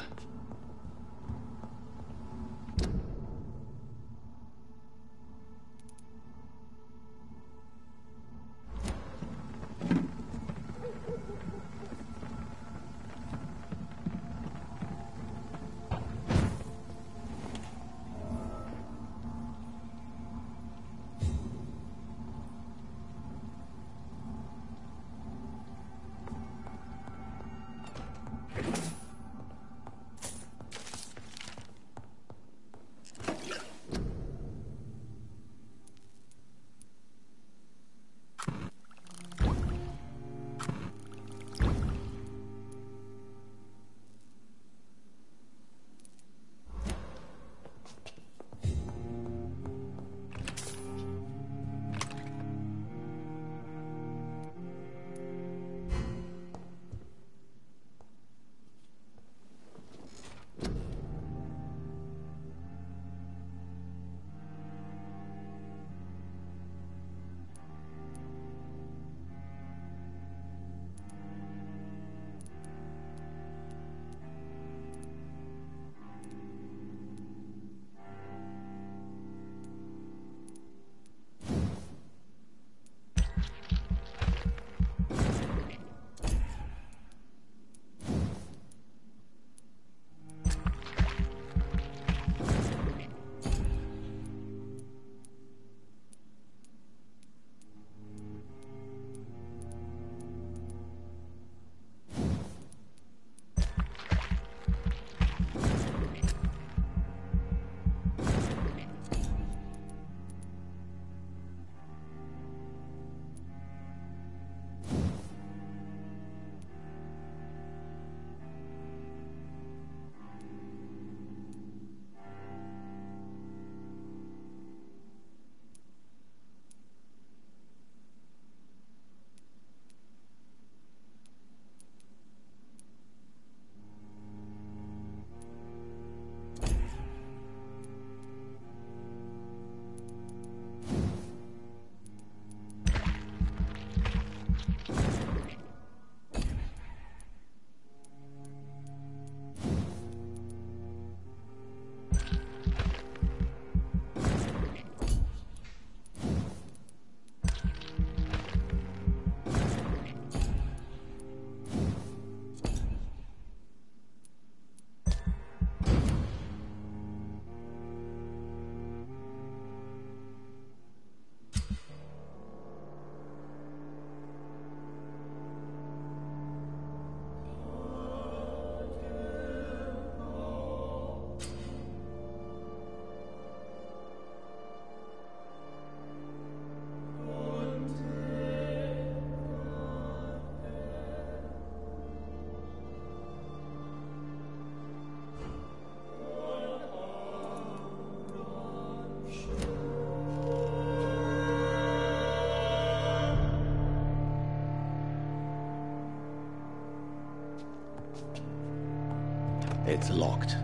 Speaker 5: It's locked.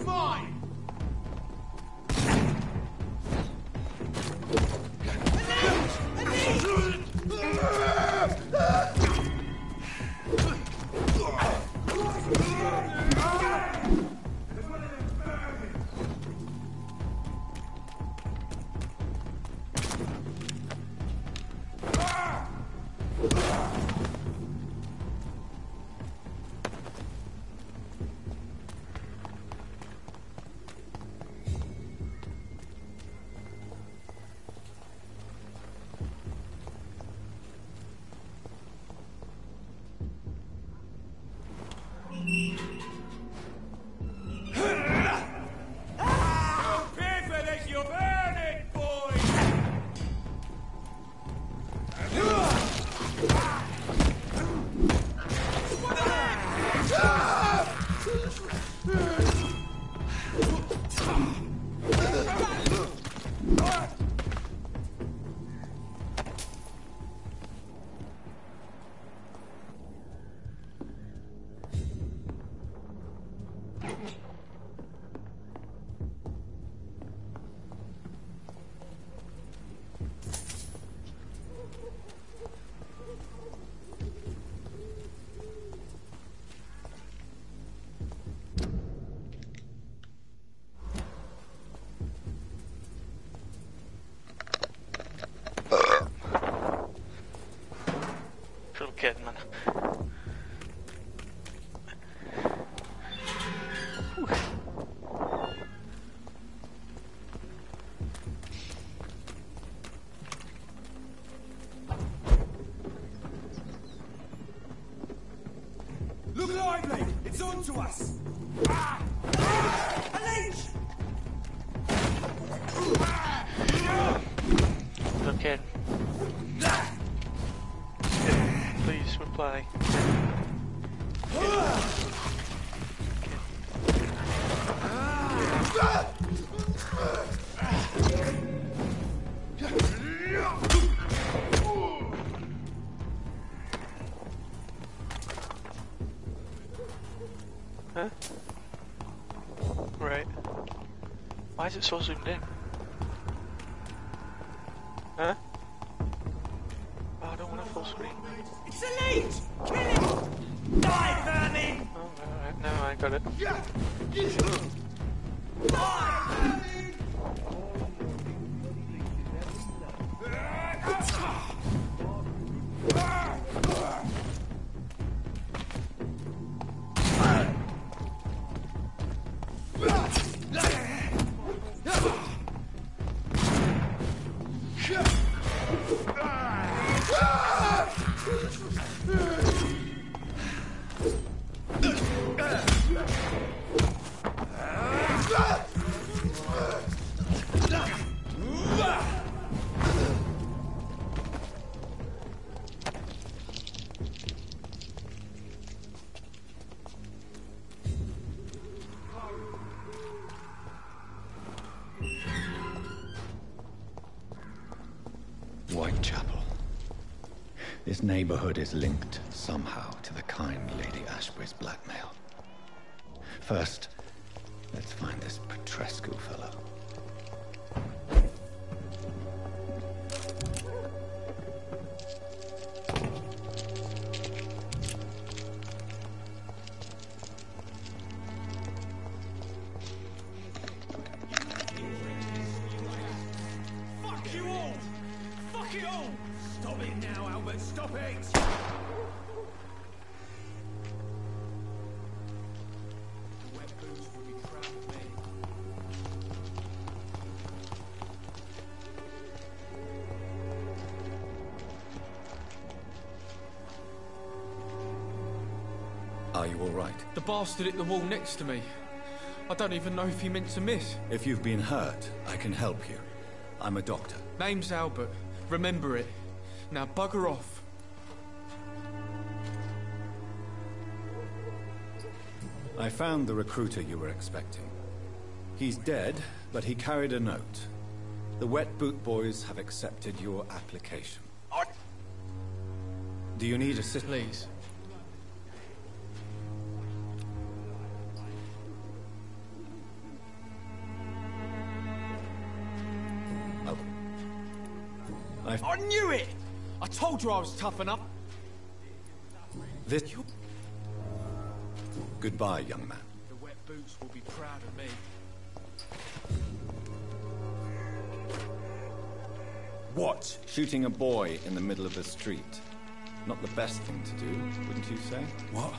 Speaker 23: mine! On to us!
Speaker 8: Is it so zoomed in?
Speaker 24: This neighborhood is linked somehow to the kind Lady Ashbury's blackmail. First,
Speaker 5: right?
Speaker 20: The bastard hit the wall next to me. I don't even know if he meant to miss.
Speaker 5: If you've been hurt, I can help you. I'm a doctor.
Speaker 20: Name's Albert. Remember it. Now bugger off.
Speaker 5: I found the recruiter you were expecting. He's dead, but he carried a note. The Wet Boot Boys have accepted your application. Do you need assistance?
Speaker 20: Please. Told you I was tough enough.
Speaker 5: This... Goodbye, young man.
Speaker 20: The wet boots will be proud of me.
Speaker 5: What? Shooting a boy in the middle of the street. Not the best thing to do, wouldn't you say?
Speaker 1: What?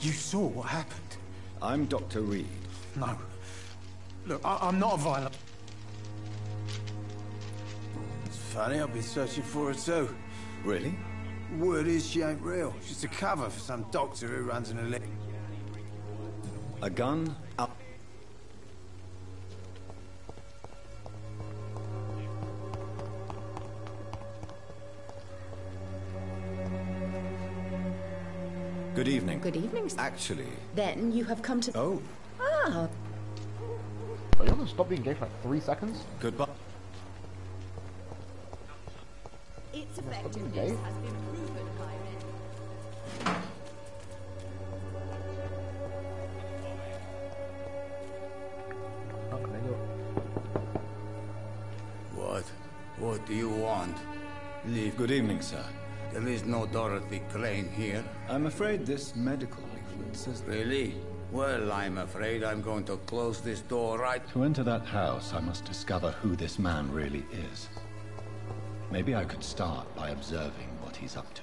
Speaker 1: You saw what happened?
Speaker 5: I'm Dr. Reid.
Speaker 1: No. Look, I I'm not a violent... It's funny, I've been searching for her too.
Speaker 5: Really?
Speaker 1: Word is she ain't real. She's a cover for some doctor who runs an elite.
Speaker 5: A gun up. Good evening.
Speaker 12: Good evening. sir.
Speaker 5: Actually,
Speaker 12: Then you have come to.
Speaker 5: Oh.
Speaker 12: Ah,
Speaker 2: Are you gonna stop being gay for like three seconds?
Speaker 5: goodbye.
Speaker 14: Its
Speaker 2: gay?
Speaker 14: has been proven by men.
Speaker 2: Can I go?
Speaker 23: What? What do you want? Leave.
Speaker 5: Good evening, sir.
Speaker 23: There is no Dorothy Crane here.
Speaker 5: I'm afraid this medical leaflet says
Speaker 23: Really? Well, I'm afraid I'm going to close this door right...
Speaker 25: To enter that house, I must discover who this man really is. Maybe I could start by observing what he's up to.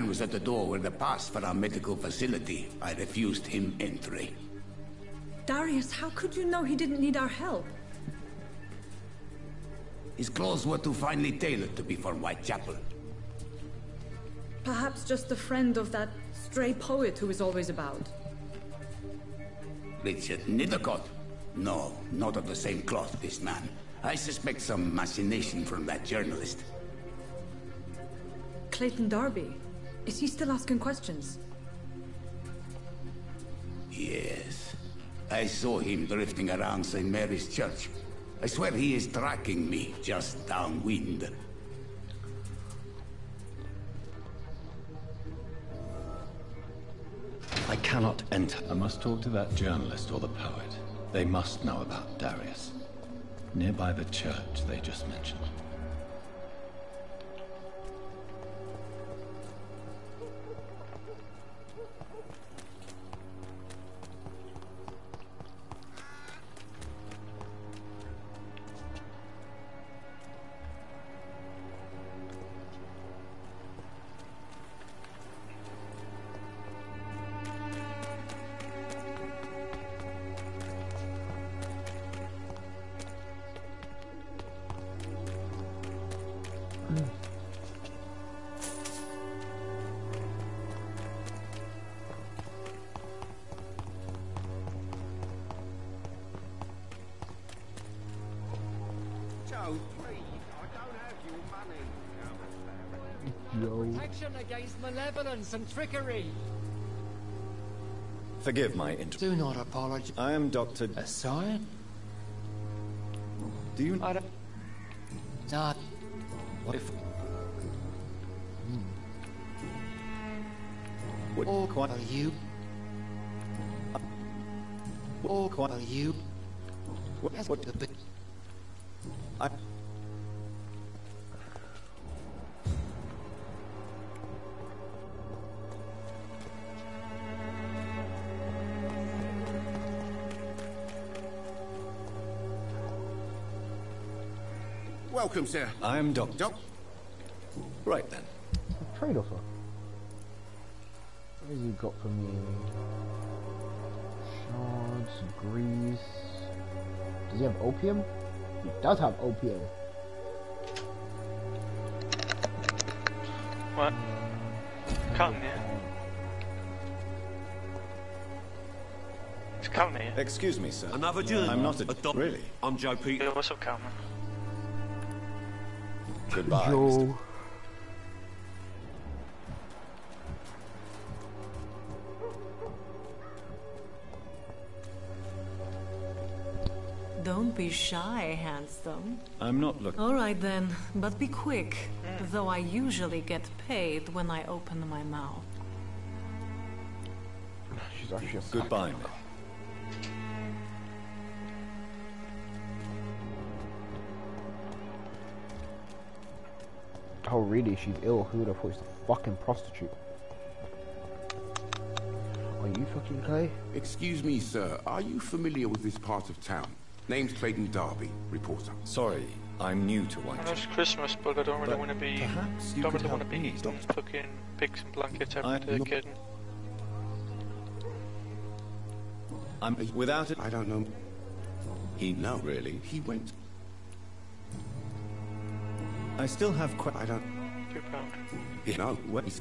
Speaker 23: Man was at the door with a pass for our medical facility. I refused him entry.
Speaker 13: Darius, how could you know he didn't need our help?
Speaker 23: His clothes were too finely tailored to be for Whitechapel.
Speaker 13: Perhaps just a friend of that stray poet who is always about.
Speaker 23: Richard Nithercott? No, not of the same cloth, this man. I suspect some machination from that journalist.
Speaker 13: Clayton Darby. Is he still asking questions?
Speaker 23: Yes. I saw him drifting around St. Mary's Church. I swear he is tracking me just downwind.
Speaker 25: I cannot enter. I must talk to that journalist or the poet. They must know about Darius. Nearby the church they just mentioned.
Speaker 7: Malevolence and trickery.
Speaker 5: Forgive my inter-
Speaker 7: Do not apologize.
Speaker 5: I am Dr.
Speaker 7: A sign?
Speaker 5: Do you...
Speaker 7: I don't... Not... What if... Hmm.
Speaker 5: Would
Speaker 7: Or
Speaker 5: quite...
Speaker 7: are you... Or are you...
Speaker 5: What,
Speaker 7: Yes,
Speaker 5: what,
Speaker 15: Welcome, sir.
Speaker 5: I am Doc.
Speaker 15: Doc.
Speaker 5: Right then.
Speaker 2: Trade offer. What have you got for me? Shards, grease. Does he have opium? He does have opium.
Speaker 8: What? Cotton, yeah. It's
Speaker 20: Calvin here.
Speaker 18: Excuse me, sir.
Speaker 7: Another German.
Speaker 18: I'm not a...
Speaker 7: doc-
Speaker 18: Really?
Speaker 7: I'm Joe Peter.
Speaker 20: Yo, what's up, Calvin?
Speaker 18: Goodbye.
Speaker 2: Joe.
Speaker 26: Don't be shy, handsome.
Speaker 18: I'm not looking...
Speaker 26: All right then, but be quick, though I usually get paid when I open my mouth.
Speaker 2: She's actually a
Speaker 18: Goodbye,
Speaker 2: psycho. Oh really? She's ill. Who would have thought she's a fucking prostitute? Are you fucking Clay?
Speaker 15: Excuse me, sir. Are you familiar with this part of town? Name's Clayton Darby, reporter.
Speaker 18: Sorry, I'm new to
Speaker 8: I know it's Christmas, but I don't really want to be.
Speaker 18: perhaps you
Speaker 8: don't
Speaker 18: could
Speaker 8: really want to be
Speaker 18: me,
Speaker 8: eating fucking pigs and blankets every
Speaker 18: I-
Speaker 8: day,
Speaker 18: look-
Speaker 8: kidding.
Speaker 18: I'm without it.
Speaker 15: I don't know.
Speaker 18: He
Speaker 15: No,
Speaker 18: really.
Speaker 15: He went.
Speaker 18: I still have quite.
Speaker 15: I don't.
Speaker 8: Two pound.
Speaker 15: No, wait. he's-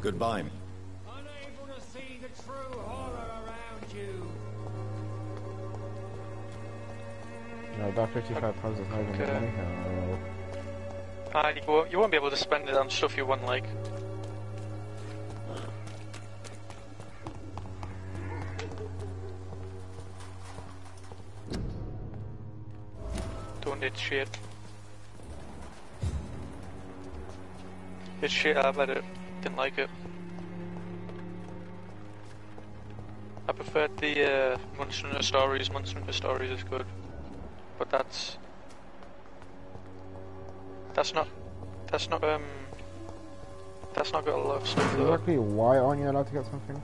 Speaker 18: Goodbye.
Speaker 19: Unable to see the true horror around you.
Speaker 2: No, that 55 pounds is not even
Speaker 8: Okay.
Speaker 2: money. No.
Speaker 8: Ah, you won't, you won't be able to spend it on stuff you want, like. Don't need shit. It's shit, I bet it. Didn't like it. I preferred the uh, Monster Hunter Stories. Monster Hunter Stories is good. But that's... That's not... That's not, um... That's not got a lot of stuff though.
Speaker 2: Exactly why aren't you allowed to get something?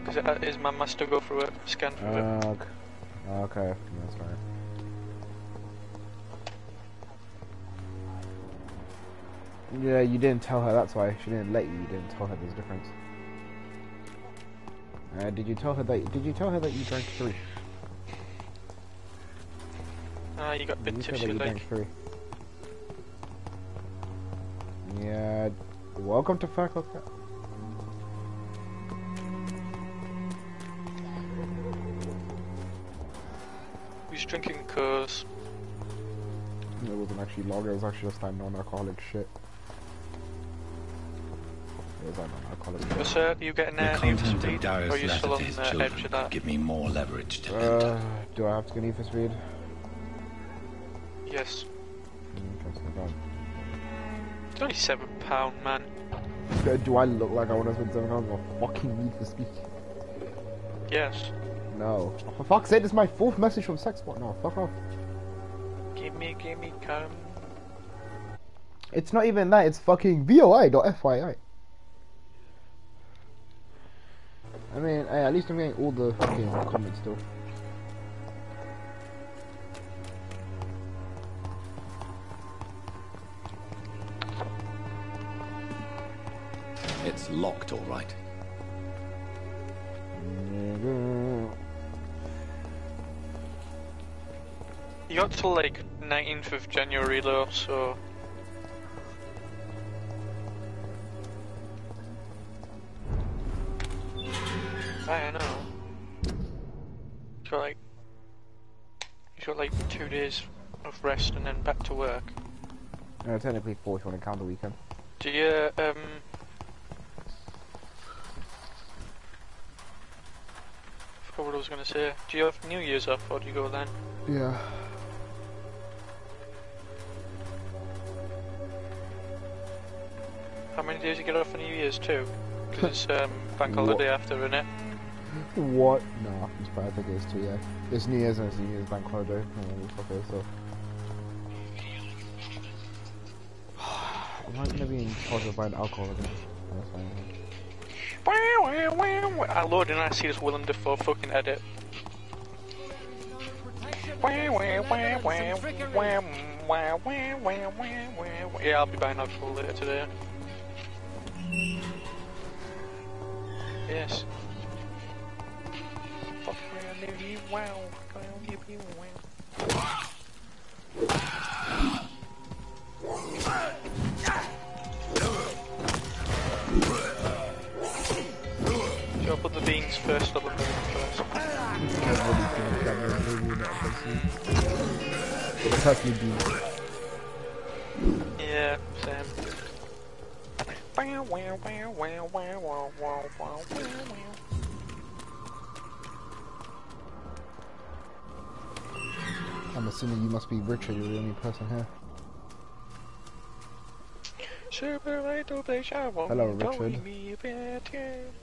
Speaker 8: Because it is my master go through it, scan through it.
Speaker 2: Uh, ok- okay, that's fine. Yeah, you didn't tell her, that's why. She didn't let you, you didn't tell her there's a difference. Uh, did you tell her that, did you tell her that you drank three?
Speaker 8: Ah, you got bit tipsy
Speaker 2: you
Speaker 8: like.
Speaker 2: drank three. Yeah, welcome to Fact Like That.
Speaker 8: He's drinking cause.
Speaker 2: It wasn't actually lager, it was actually just like non-alcoholic shit. It was like non-alcoholic
Speaker 8: So, sir, are you getting
Speaker 5: The
Speaker 8: uh, need
Speaker 5: content of Darius'
Speaker 8: Or are
Speaker 5: letter to his
Speaker 8: the
Speaker 5: children
Speaker 8: edge
Speaker 5: could give me more leverage to
Speaker 2: Uh, do I have to get Need for Speed?
Speaker 8: Yes.
Speaker 2: Mm, that's not bad.
Speaker 8: It's only seven pound, man.
Speaker 2: Do- Do I look like I want to spend seven pounds on fucking Need for Speed?
Speaker 8: Yes.
Speaker 2: No. For fuck's sake, this is my fourth message from Sexbot. No, fuck off.
Speaker 8: Gimme, gimme, come.
Speaker 2: It's not even that, it's fucking VOI.FYI. I mean, hey, at least I'm getting all the fucking comments still.
Speaker 18: It's locked, all right.
Speaker 8: You got till like 19th of January though, so. I don't know. You got like. You got like two days of rest and then back to work.
Speaker 2: No, technically four if you want to count the weekend.
Speaker 8: Do you, um. I forgot what I was gonna say. Do you have New Year's off or do you go then?
Speaker 2: Yeah.
Speaker 8: How many days you get off for New Year's too? Because it's um, bank holiday after, isn't it?
Speaker 2: What? No, it's bad. I think it's two, yeah. It's New Year's and it's New Year's bank holiday. Okay, so. I'm not gonna be in charge of buying alcohol again. That's fine.
Speaker 8: I load and I see this Willem Dafoe fucking edit. Yeah, I'll be buying alcohol later today. Yes. You wow, wow. Should I put the It's first up and first.
Speaker 2: Can't really think that was maybe not personally. But it personally do.
Speaker 8: Yeah, same. Wow, wow, wow, wow, wow, wow, wow, wow, wow.
Speaker 2: Assuming you must be Richard, you're the only person here. Hello, Richard.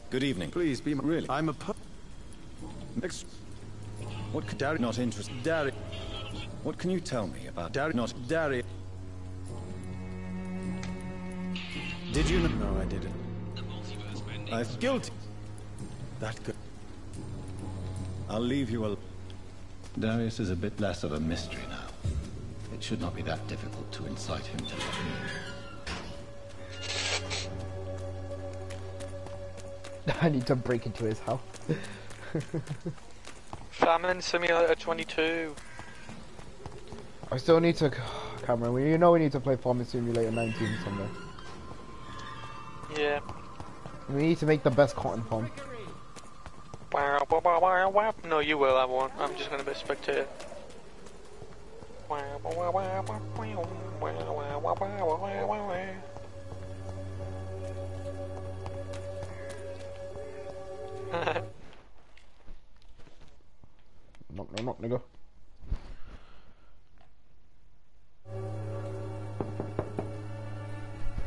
Speaker 5: Good evening.
Speaker 27: Please be my, really. I'm a pu- Ex- What could Dari not interest Dari?
Speaker 5: What can you tell me about
Speaker 27: Dari not Dari? Did you know? No, I didn't. I'm guilty. That good.
Speaker 5: I'll leave you alone.
Speaker 28: Darius is a bit less of a mystery now. It should not be that difficult to incite him to leave.
Speaker 2: I need to break into his house.
Speaker 8: Famine Simulator 22.
Speaker 2: I still need to... Cameron, we- you know we need to play Farming Simulator 19 someday.
Speaker 8: Yeah.
Speaker 2: We need to make the best cotton farm.
Speaker 8: No, you will have one. I'm just going to be a spectator.
Speaker 2: knock, knock, knock, nigga.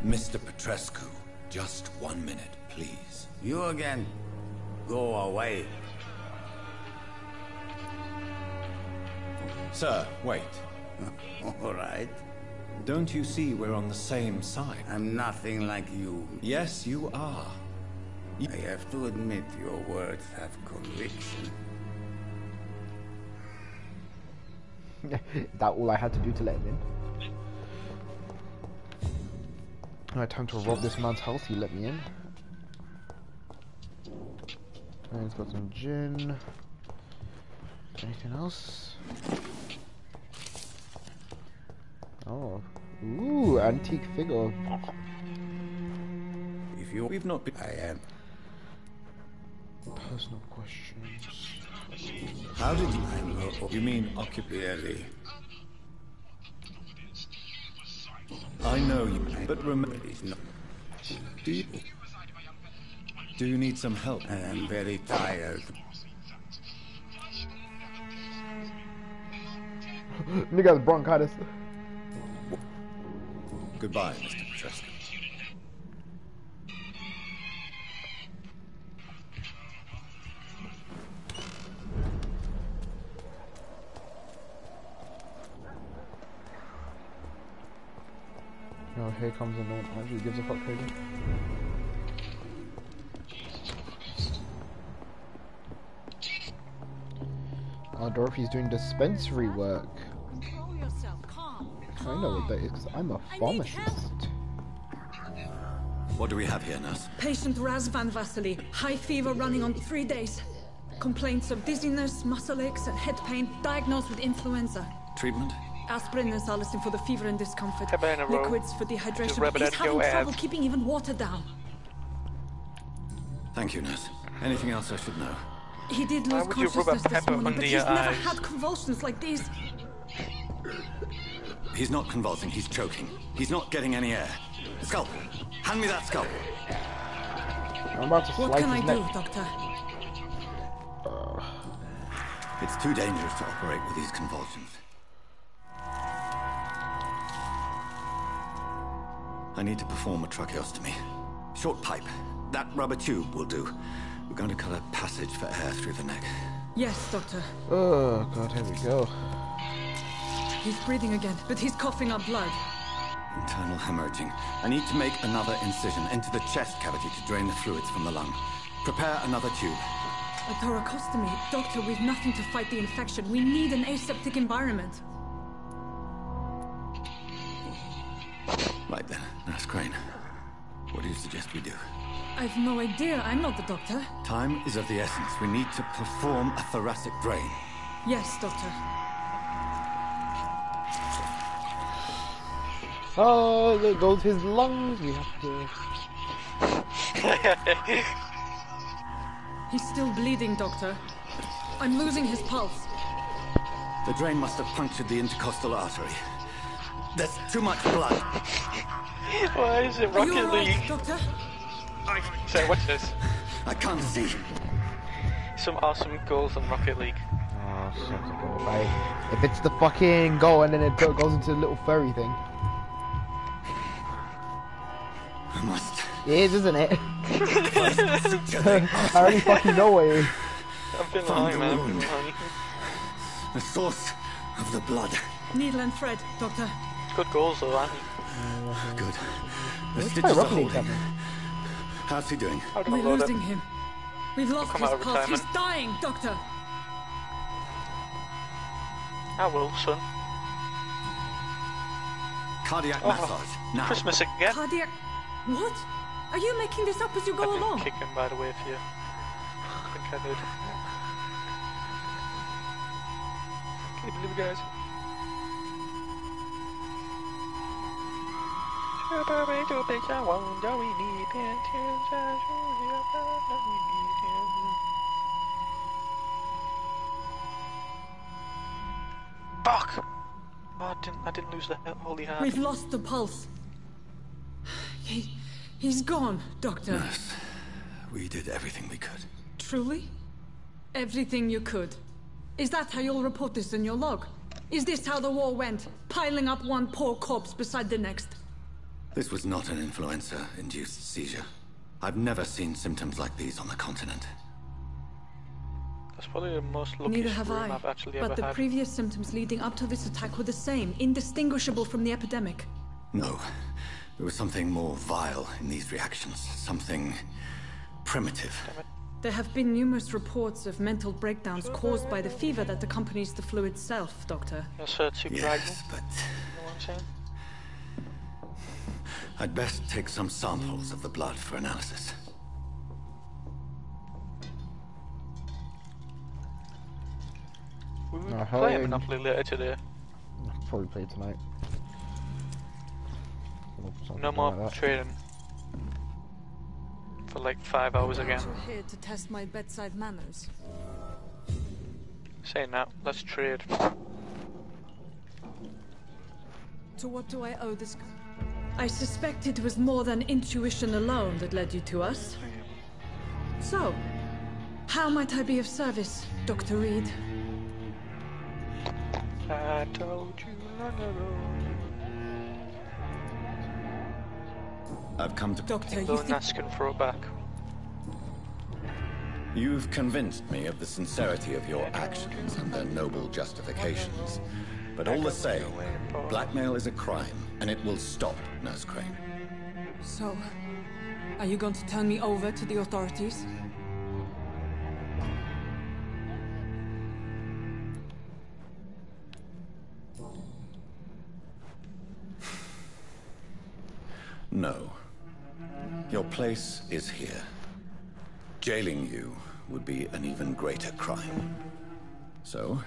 Speaker 5: Mr. Petrescu, just one minute, please.
Speaker 23: You again. Go away.
Speaker 5: Sir, wait.
Speaker 23: All right.
Speaker 5: Don't you see we're on the same side?
Speaker 23: I'm nothing like you.
Speaker 5: Yes, you are.
Speaker 23: I have to admit your words have conviction.
Speaker 2: that all I had to do to let him in? Alright, time to rob this man's house. He let me in. He's got some gin. Anything else? Oh. Ooh, antique figure.
Speaker 23: If you...
Speaker 5: We've not been...
Speaker 23: I am.
Speaker 2: Personal questions.
Speaker 5: How did you...
Speaker 23: I'm no...
Speaker 5: You mean occupy... I know you, but remember...
Speaker 23: No.
Speaker 5: Do you... Do you need some help?
Speaker 23: I am very tired.
Speaker 2: Nigga has bronchitis.
Speaker 5: Goodbye, Mr. Petrescu.
Speaker 2: No, here comes a no one actually gives a fuck crazy. Oh, Dorothy's doing dispensary work.
Speaker 13: Yourself. Calm.
Speaker 2: I know what that is, 'cause I'm a pharmacist.
Speaker 5: What do we have here, nurse?
Speaker 13: Patient Razvan Vasily. High fever running on three days. Complaints of dizziness, muscle aches, and head pain. Diagnosed with influenza.
Speaker 5: Treatment?
Speaker 13: Aspirin and Salicin for the fever and discomfort. Liquids for dehydration.
Speaker 8: Just rub
Speaker 13: But he's having trouble
Speaker 8: ass.
Speaker 13: keeping even water down.
Speaker 5: Thank you, nurse. Anything else I should know?
Speaker 13: He did
Speaker 8: Why
Speaker 13: lose
Speaker 8: would you rub a
Speaker 13: consciousness this
Speaker 8: pepper
Speaker 13: morning,
Speaker 8: under
Speaker 13: but
Speaker 8: your
Speaker 13: he's never
Speaker 8: uh,
Speaker 13: had convulsions like these.
Speaker 5: He's not convulsing, he's choking. He's not getting any air. Scalpel! Hand me that scalpel!
Speaker 2: I'm about to
Speaker 13: What can I
Speaker 2: his
Speaker 13: do,
Speaker 2: neck.
Speaker 13: Doctor?
Speaker 5: It's too dangerous to operate with these convulsions. I need to perform a tracheostomy. Short pipe. That rubber tube will do. We're going to cut a passage for air through the neck.
Speaker 13: Yes, Doctor.
Speaker 2: Oh god, here we go.
Speaker 13: He's breathing again, but he's coughing up blood.
Speaker 5: Internal hemorrhaging. I need to make another incision into the chest cavity to drain the fluids from the lung. Prepare another tube.
Speaker 13: A thoracostomy. Doctor, we've nothing to fight the infection. We need an aseptic environment.
Speaker 5: Right then, Nurse Crane. What do you suggest we do?
Speaker 13: I've no idea. I'm not the doctor.
Speaker 5: Time is of the essence. We need to perform a thoracic drain.
Speaker 13: Yes, Doctor.
Speaker 2: Oh, there goes his lungs. We have to.
Speaker 13: He's still bleeding, Doctor. I'm losing his pulse.
Speaker 29: The drain must have punctured the intercostal artery. There's too much blood.
Speaker 8: Why is it
Speaker 13: Are you
Speaker 8: Rocket
Speaker 13: all right,
Speaker 8: League?
Speaker 13: Doctor?
Speaker 8: So what's this?
Speaker 29: I can't see.
Speaker 8: Some awesome goals in Rocket League.
Speaker 2: Oh, such goal. Right. If it's the fucking goal and then it goes into the little furry thing.
Speaker 29: I must.
Speaker 2: It is, isn't it? I already fucking know what it is.
Speaker 8: I've been lying,
Speaker 29: the
Speaker 8: man. I've been lying.
Speaker 29: The source of the blood.
Speaker 13: Needle and thread, Doctor.
Speaker 8: Good goals though, aren't you?
Speaker 29: Good. The
Speaker 2: Let's
Speaker 29: stitches are
Speaker 2: Rocket League,
Speaker 29: holding.
Speaker 2: Captain.
Speaker 29: How's he doing?
Speaker 8: How do I
Speaker 13: We're losing
Speaker 8: it?
Speaker 13: him. We've lost his
Speaker 8: out of
Speaker 13: pulse. He's dying, Doctor.
Speaker 8: Ah, I will, son.
Speaker 29: Cardiac
Speaker 8: Oh,
Speaker 29: massage. Now.
Speaker 8: Christmas again.
Speaker 13: Cardiac. What? Are you making this up as you
Speaker 8: I
Speaker 13: go
Speaker 8: didn't
Speaker 13: along?
Speaker 8: kick him, by the way, if you I think I did. Can you believe it, guys? Fuck! Oh, I didn't. I didn't lose the he- holy hand.
Speaker 13: We've lost the pulse. He, he's gone, Doctor.
Speaker 29: We did everything we could.
Speaker 13: Truly? Everything you could. Is that how you'll report this in your log? Is this how the war went? Piling up one poor corpse beside the next?
Speaker 29: This was not an influenza-induced seizure. I've never seen symptoms like these on the continent.
Speaker 8: That's probably the most luckiest
Speaker 13: Neither have I.
Speaker 8: I've actually
Speaker 13: but
Speaker 8: ever
Speaker 13: the
Speaker 8: had.
Speaker 13: previous symptoms leading up to this attack were the same, indistinguishable from the epidemic.
Speaker 29: No. There was something more vile in these reactions. Something primitive.
Speaker 13: There have been numerous reports of mental breakdowns caused by the fever that accompanies the flu itself, Doctor.
Speaker 8: Uh, yes, sir, too
Speaker 29: Yes, but I'd best take some samples of the blood for analysis.
Speaker 8: We will
Speaker 2: Uh,
Speaker 8: play
Speaker 2: hi.
Speaker 8: Monopoly later today.
Speaker 2: I'll probably play tonight.
Speaker 8: No more
Speaker 2: like
Speaker 8: trading. For like five hours again.
Speaker 13: You're here to test my bedside manners.
Speaker 8: Saying that, let's trade.
Speaker 13: To what do I owe this? I suspect it was more than intuition alone that led you to us. So, how might I be of service, Dr. Reid?
Speaker 8: I told you long ago.
Speaker 5: I've come to...
Speaker 13: Doctor, you
Speaker 8: Don't
Speaker 13: think...
Speaker 8: ask and throw it back.
Speaker 5: You've convinced me of the sincerity of your actions and their noble justifications. But all the same, blackmail is a crime, and it will stop, Nurse Crane.
Speaker 13: So, are you going to turn me over to the authorities?
Speaker 5: No. Your place is here. Jailing you would be an even greater crime. So,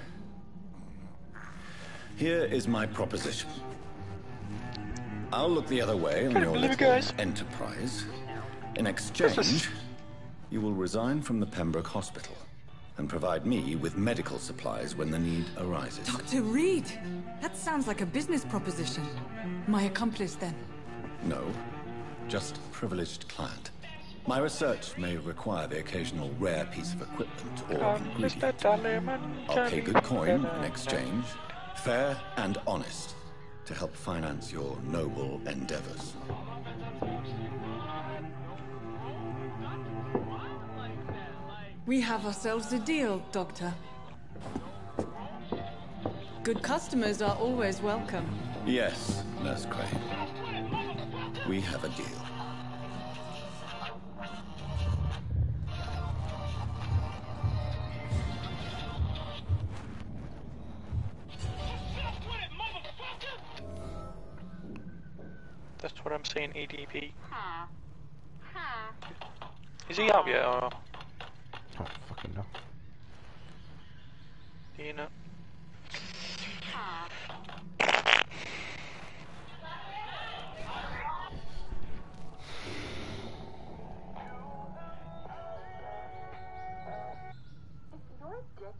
Speaker 5: here is my proposition. I'll look the other way on your little
Speaker 8: guys.
Speaker 5: enterprise. In exchange, you will resign from the Pembroke Hospital and provide me with medical supplies when the need arises.
Speaker 13: Dr. Reid! That sounds like a business proposition. My accomplice, then.
Speaker 5: No, just privileged client. My research may require the occasional rare piece of equipment or
Speaker 8: Come,
Speaker 5: ingredient.
Speaker 8: Mr. Tallyman,
Speaker 5: I'll pay good coin in exchange, fair and honest, to help finance your noble endeavors.
Speaker 13: We have ourselves a deal, Doctor. Good customers are always welcome.
Speaker 5: Yes, Nurse Crane. We have a deal.
Speaker 8: in EDP. Is he up yet or?
Speaker 2: Oh, fucking no.
Speaker 8: Do you know?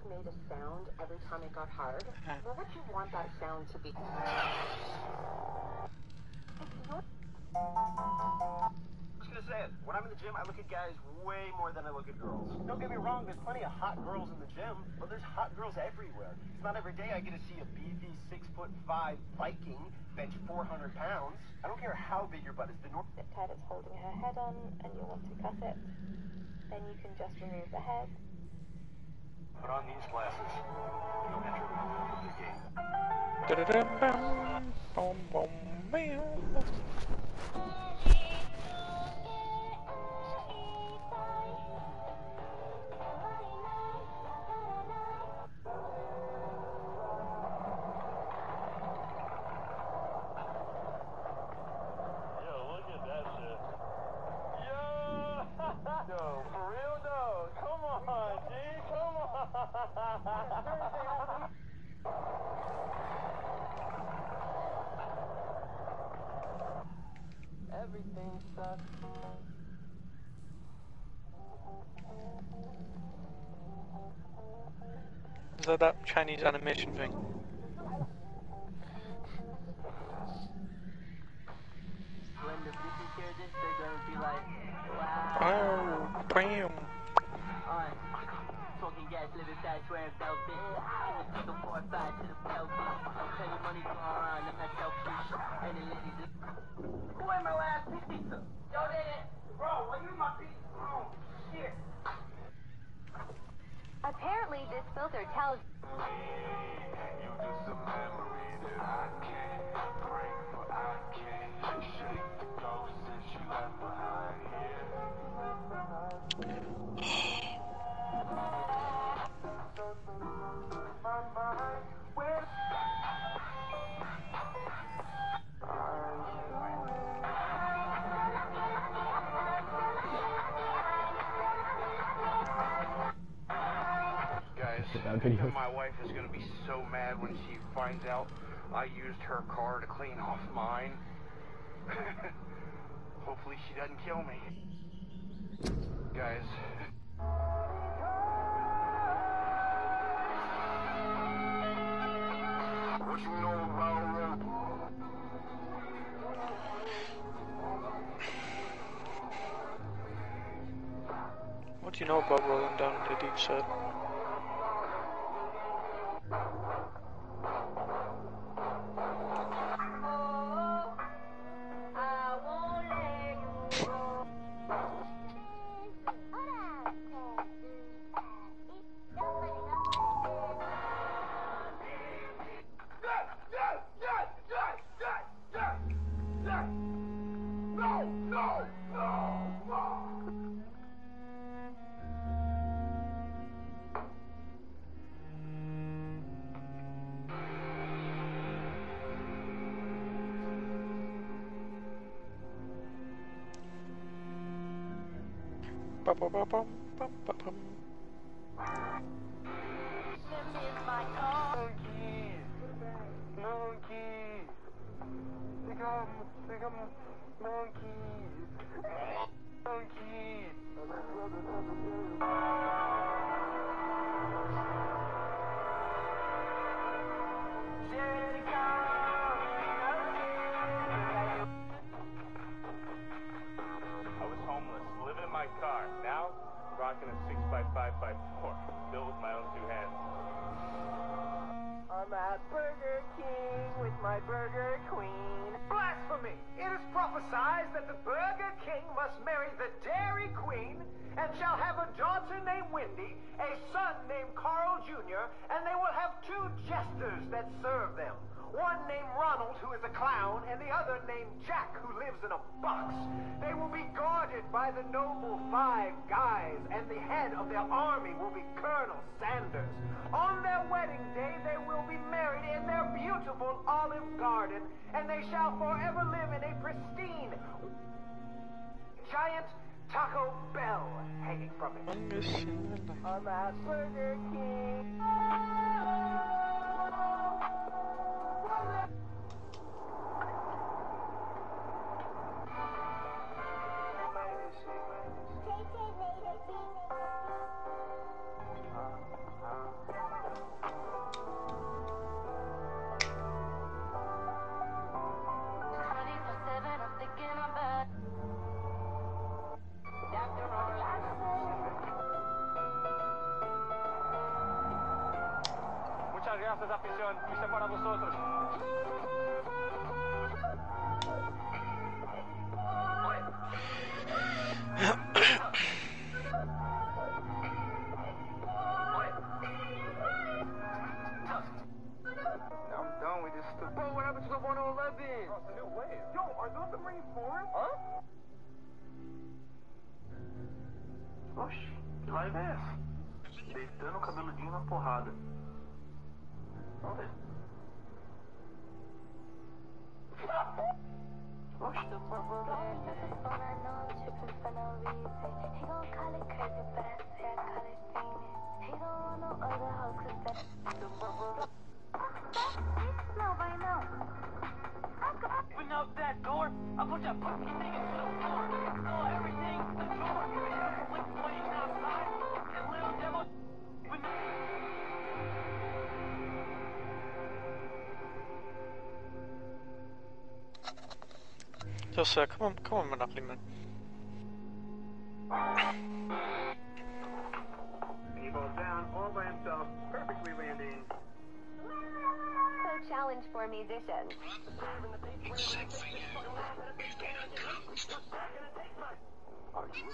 Speaker 8: made a sound every time
Speaker 30: it got hard, what you want that sound to be?
Speaker 25: Just gonna say it. When I'm in the gym, I look at guys way more than I look at girls. Don't get me wrong, there's plenty of hot girls in the gym, but there's hot girls everywhere. It's not every day I get to see a beefy six foot five Viking bench 400 pounds. I don't care how big your butt is. The North.
Speaker 30: If Ted is holding her head on and you want to cut it, then you can just remove the head.
Speaker 25: Put on these glasses. You'll enter the game. Everything sucks.
Speaker 8: Is that that Chinese animation thing?
Speaker 25: Take the to the pelvis. Plenty money going around, I'm not selfish. And the ladies. Who ate my last pizza? Yo, did it. Bro, why you my pizza? Oh, shit.
Speaker 30: Apparently, this filter tells.
Speaker 25: Guys,
Speaker 2: bad video.
Speaker 25: my wife is gonna be so mad when she finds out I used her car to clean off mine. Hopefully she doesn't kill me. Guys. What you know about
Speaker 8: What do you know about rolling down the deep set?
Speaker 1: Named Jack, who lives in a box. They will be guarded by the noble Five Guys, and the head of their army will be Colonel Sanders. On their wedding day, they will be married in their beautiful olive garden, and they shall forever live in a pristine giant Taco Bell hanging from it.
Speaker 25: I'm at Burger King.
Speaker 8: sir. Come on, come on, Monopoly Man.
Speaker 30: He down all by himself, perfectly.
Speaker 31: So challenge for musicians.
Speaker 30: Are you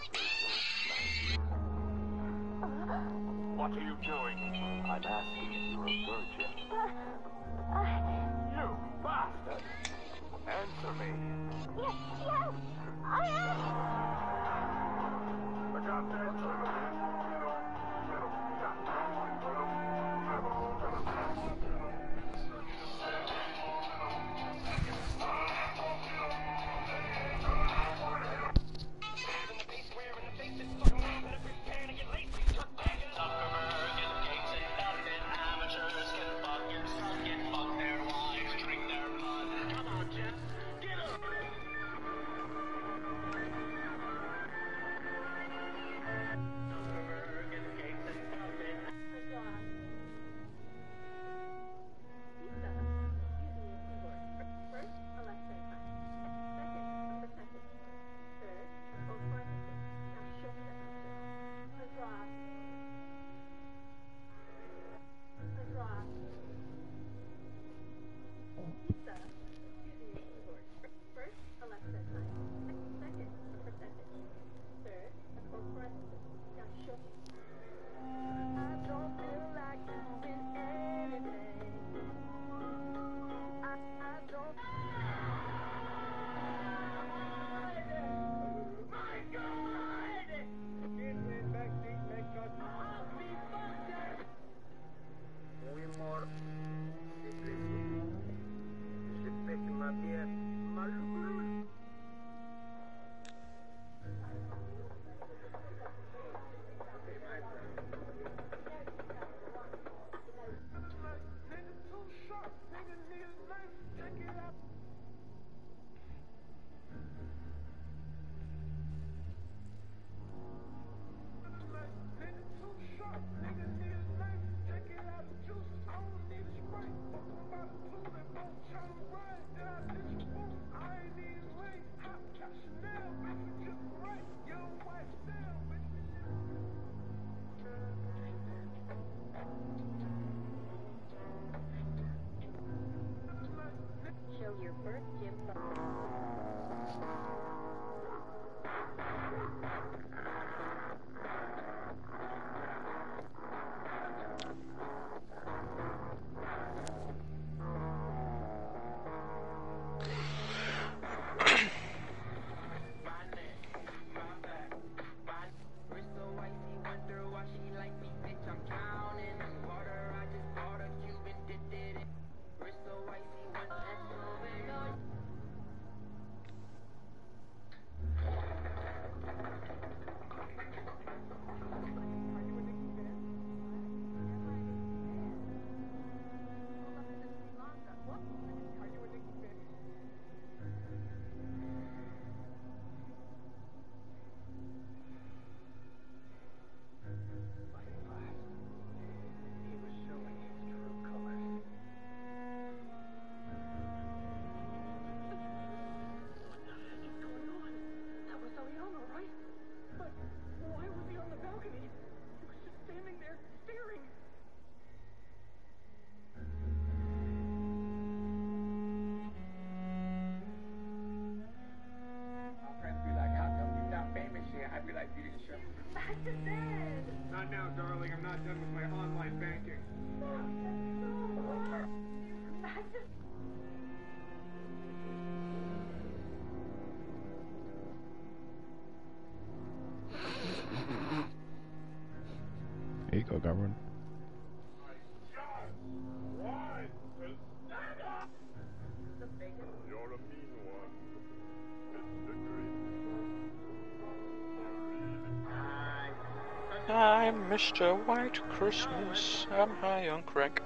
Speaker 30: Back to bed. Not now, darling. I'm not done with my online banking. Back to
Speaker 32: There you go, Gavin.
Speaker 8: Mr. White Christmas. I'm high on crack.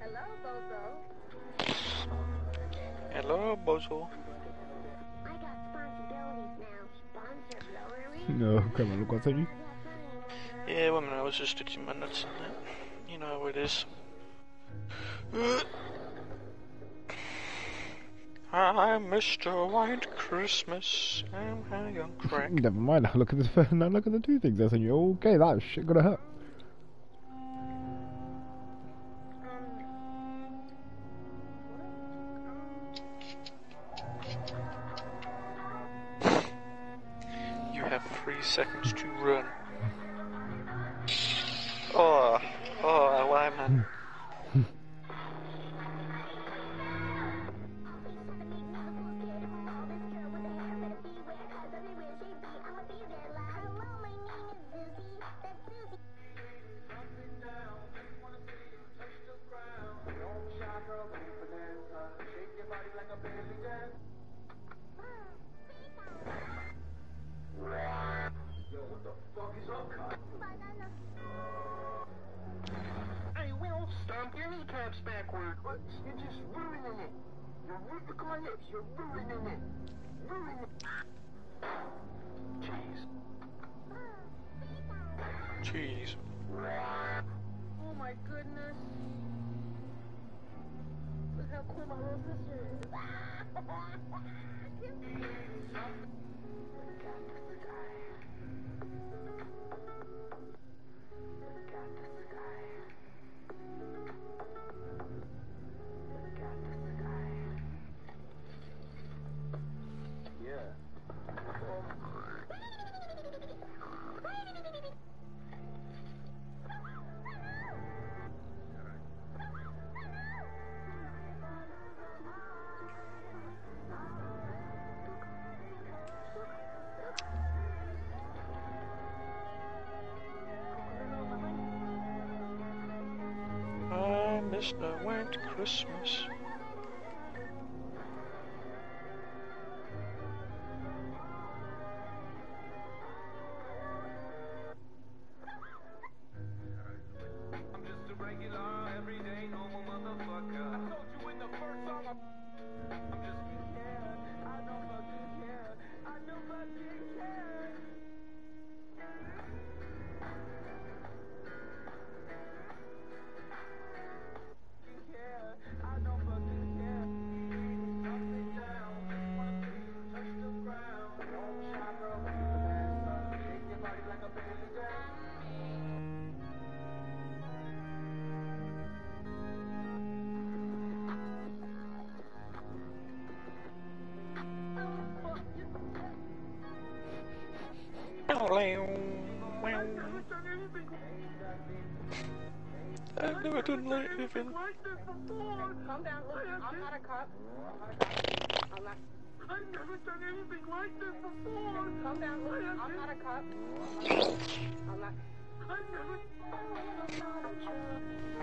Speaker 30: Hello, Bozo.
Speaker 8: Hello, Bozo.
Speaker 32: No, come on, continue.
Speaker 8: Yeah, one minute, I was just stitching my nuts in that. You know how it is. Uh. I'm Mr. White Christmas. Oh, I'm high on crack.
Speaker 32: Never mind. Look at the now look at the two things. That's and you're okay. That shit gonna hurt.
Speaker 8: Mr. White Christmas.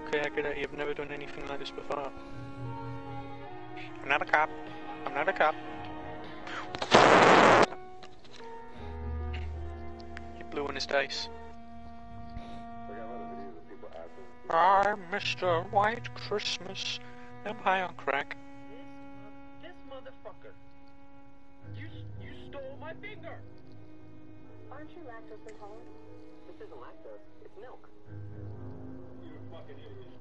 Speaker 8: Okay, I get it. You've never done anything like this before. I'm not a cop. I'm not a cop. He blew in his dice. I'm Mr. White Christmas. I'm high on crack.
Speaker 30: Uh, this motherfucker. You you stole my finger.
Speaker 33: Aren't you lactose intolerant?
Speaker 30: This isn't lactose. It's milk. You fucking idiot.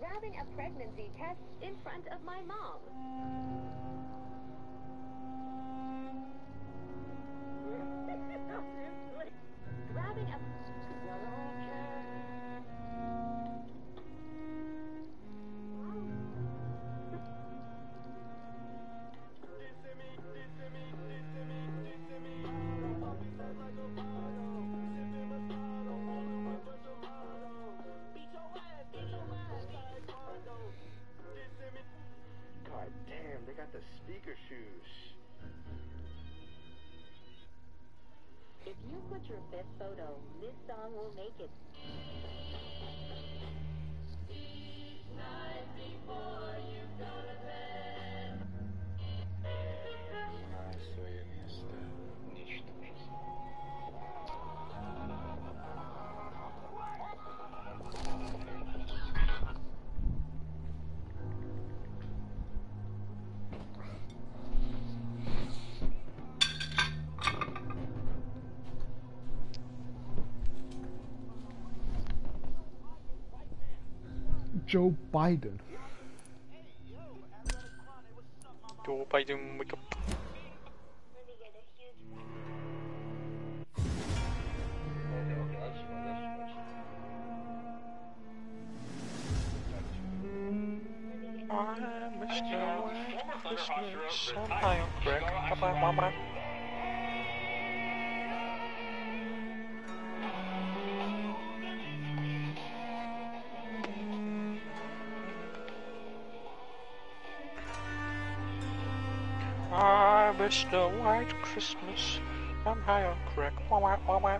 Speaker 33: Grabbing a pregnancy test in front of my mom. Grabbing a
Speaker 31: This song will make it.
Speaker 2: Biden.
Speaker 8: Joe Biden wake up. I missed you with Christmas. I'm high on crack. Bye-bye, bye-bye. I the white Christmas. I'm high on crack. Wah, wah, wah.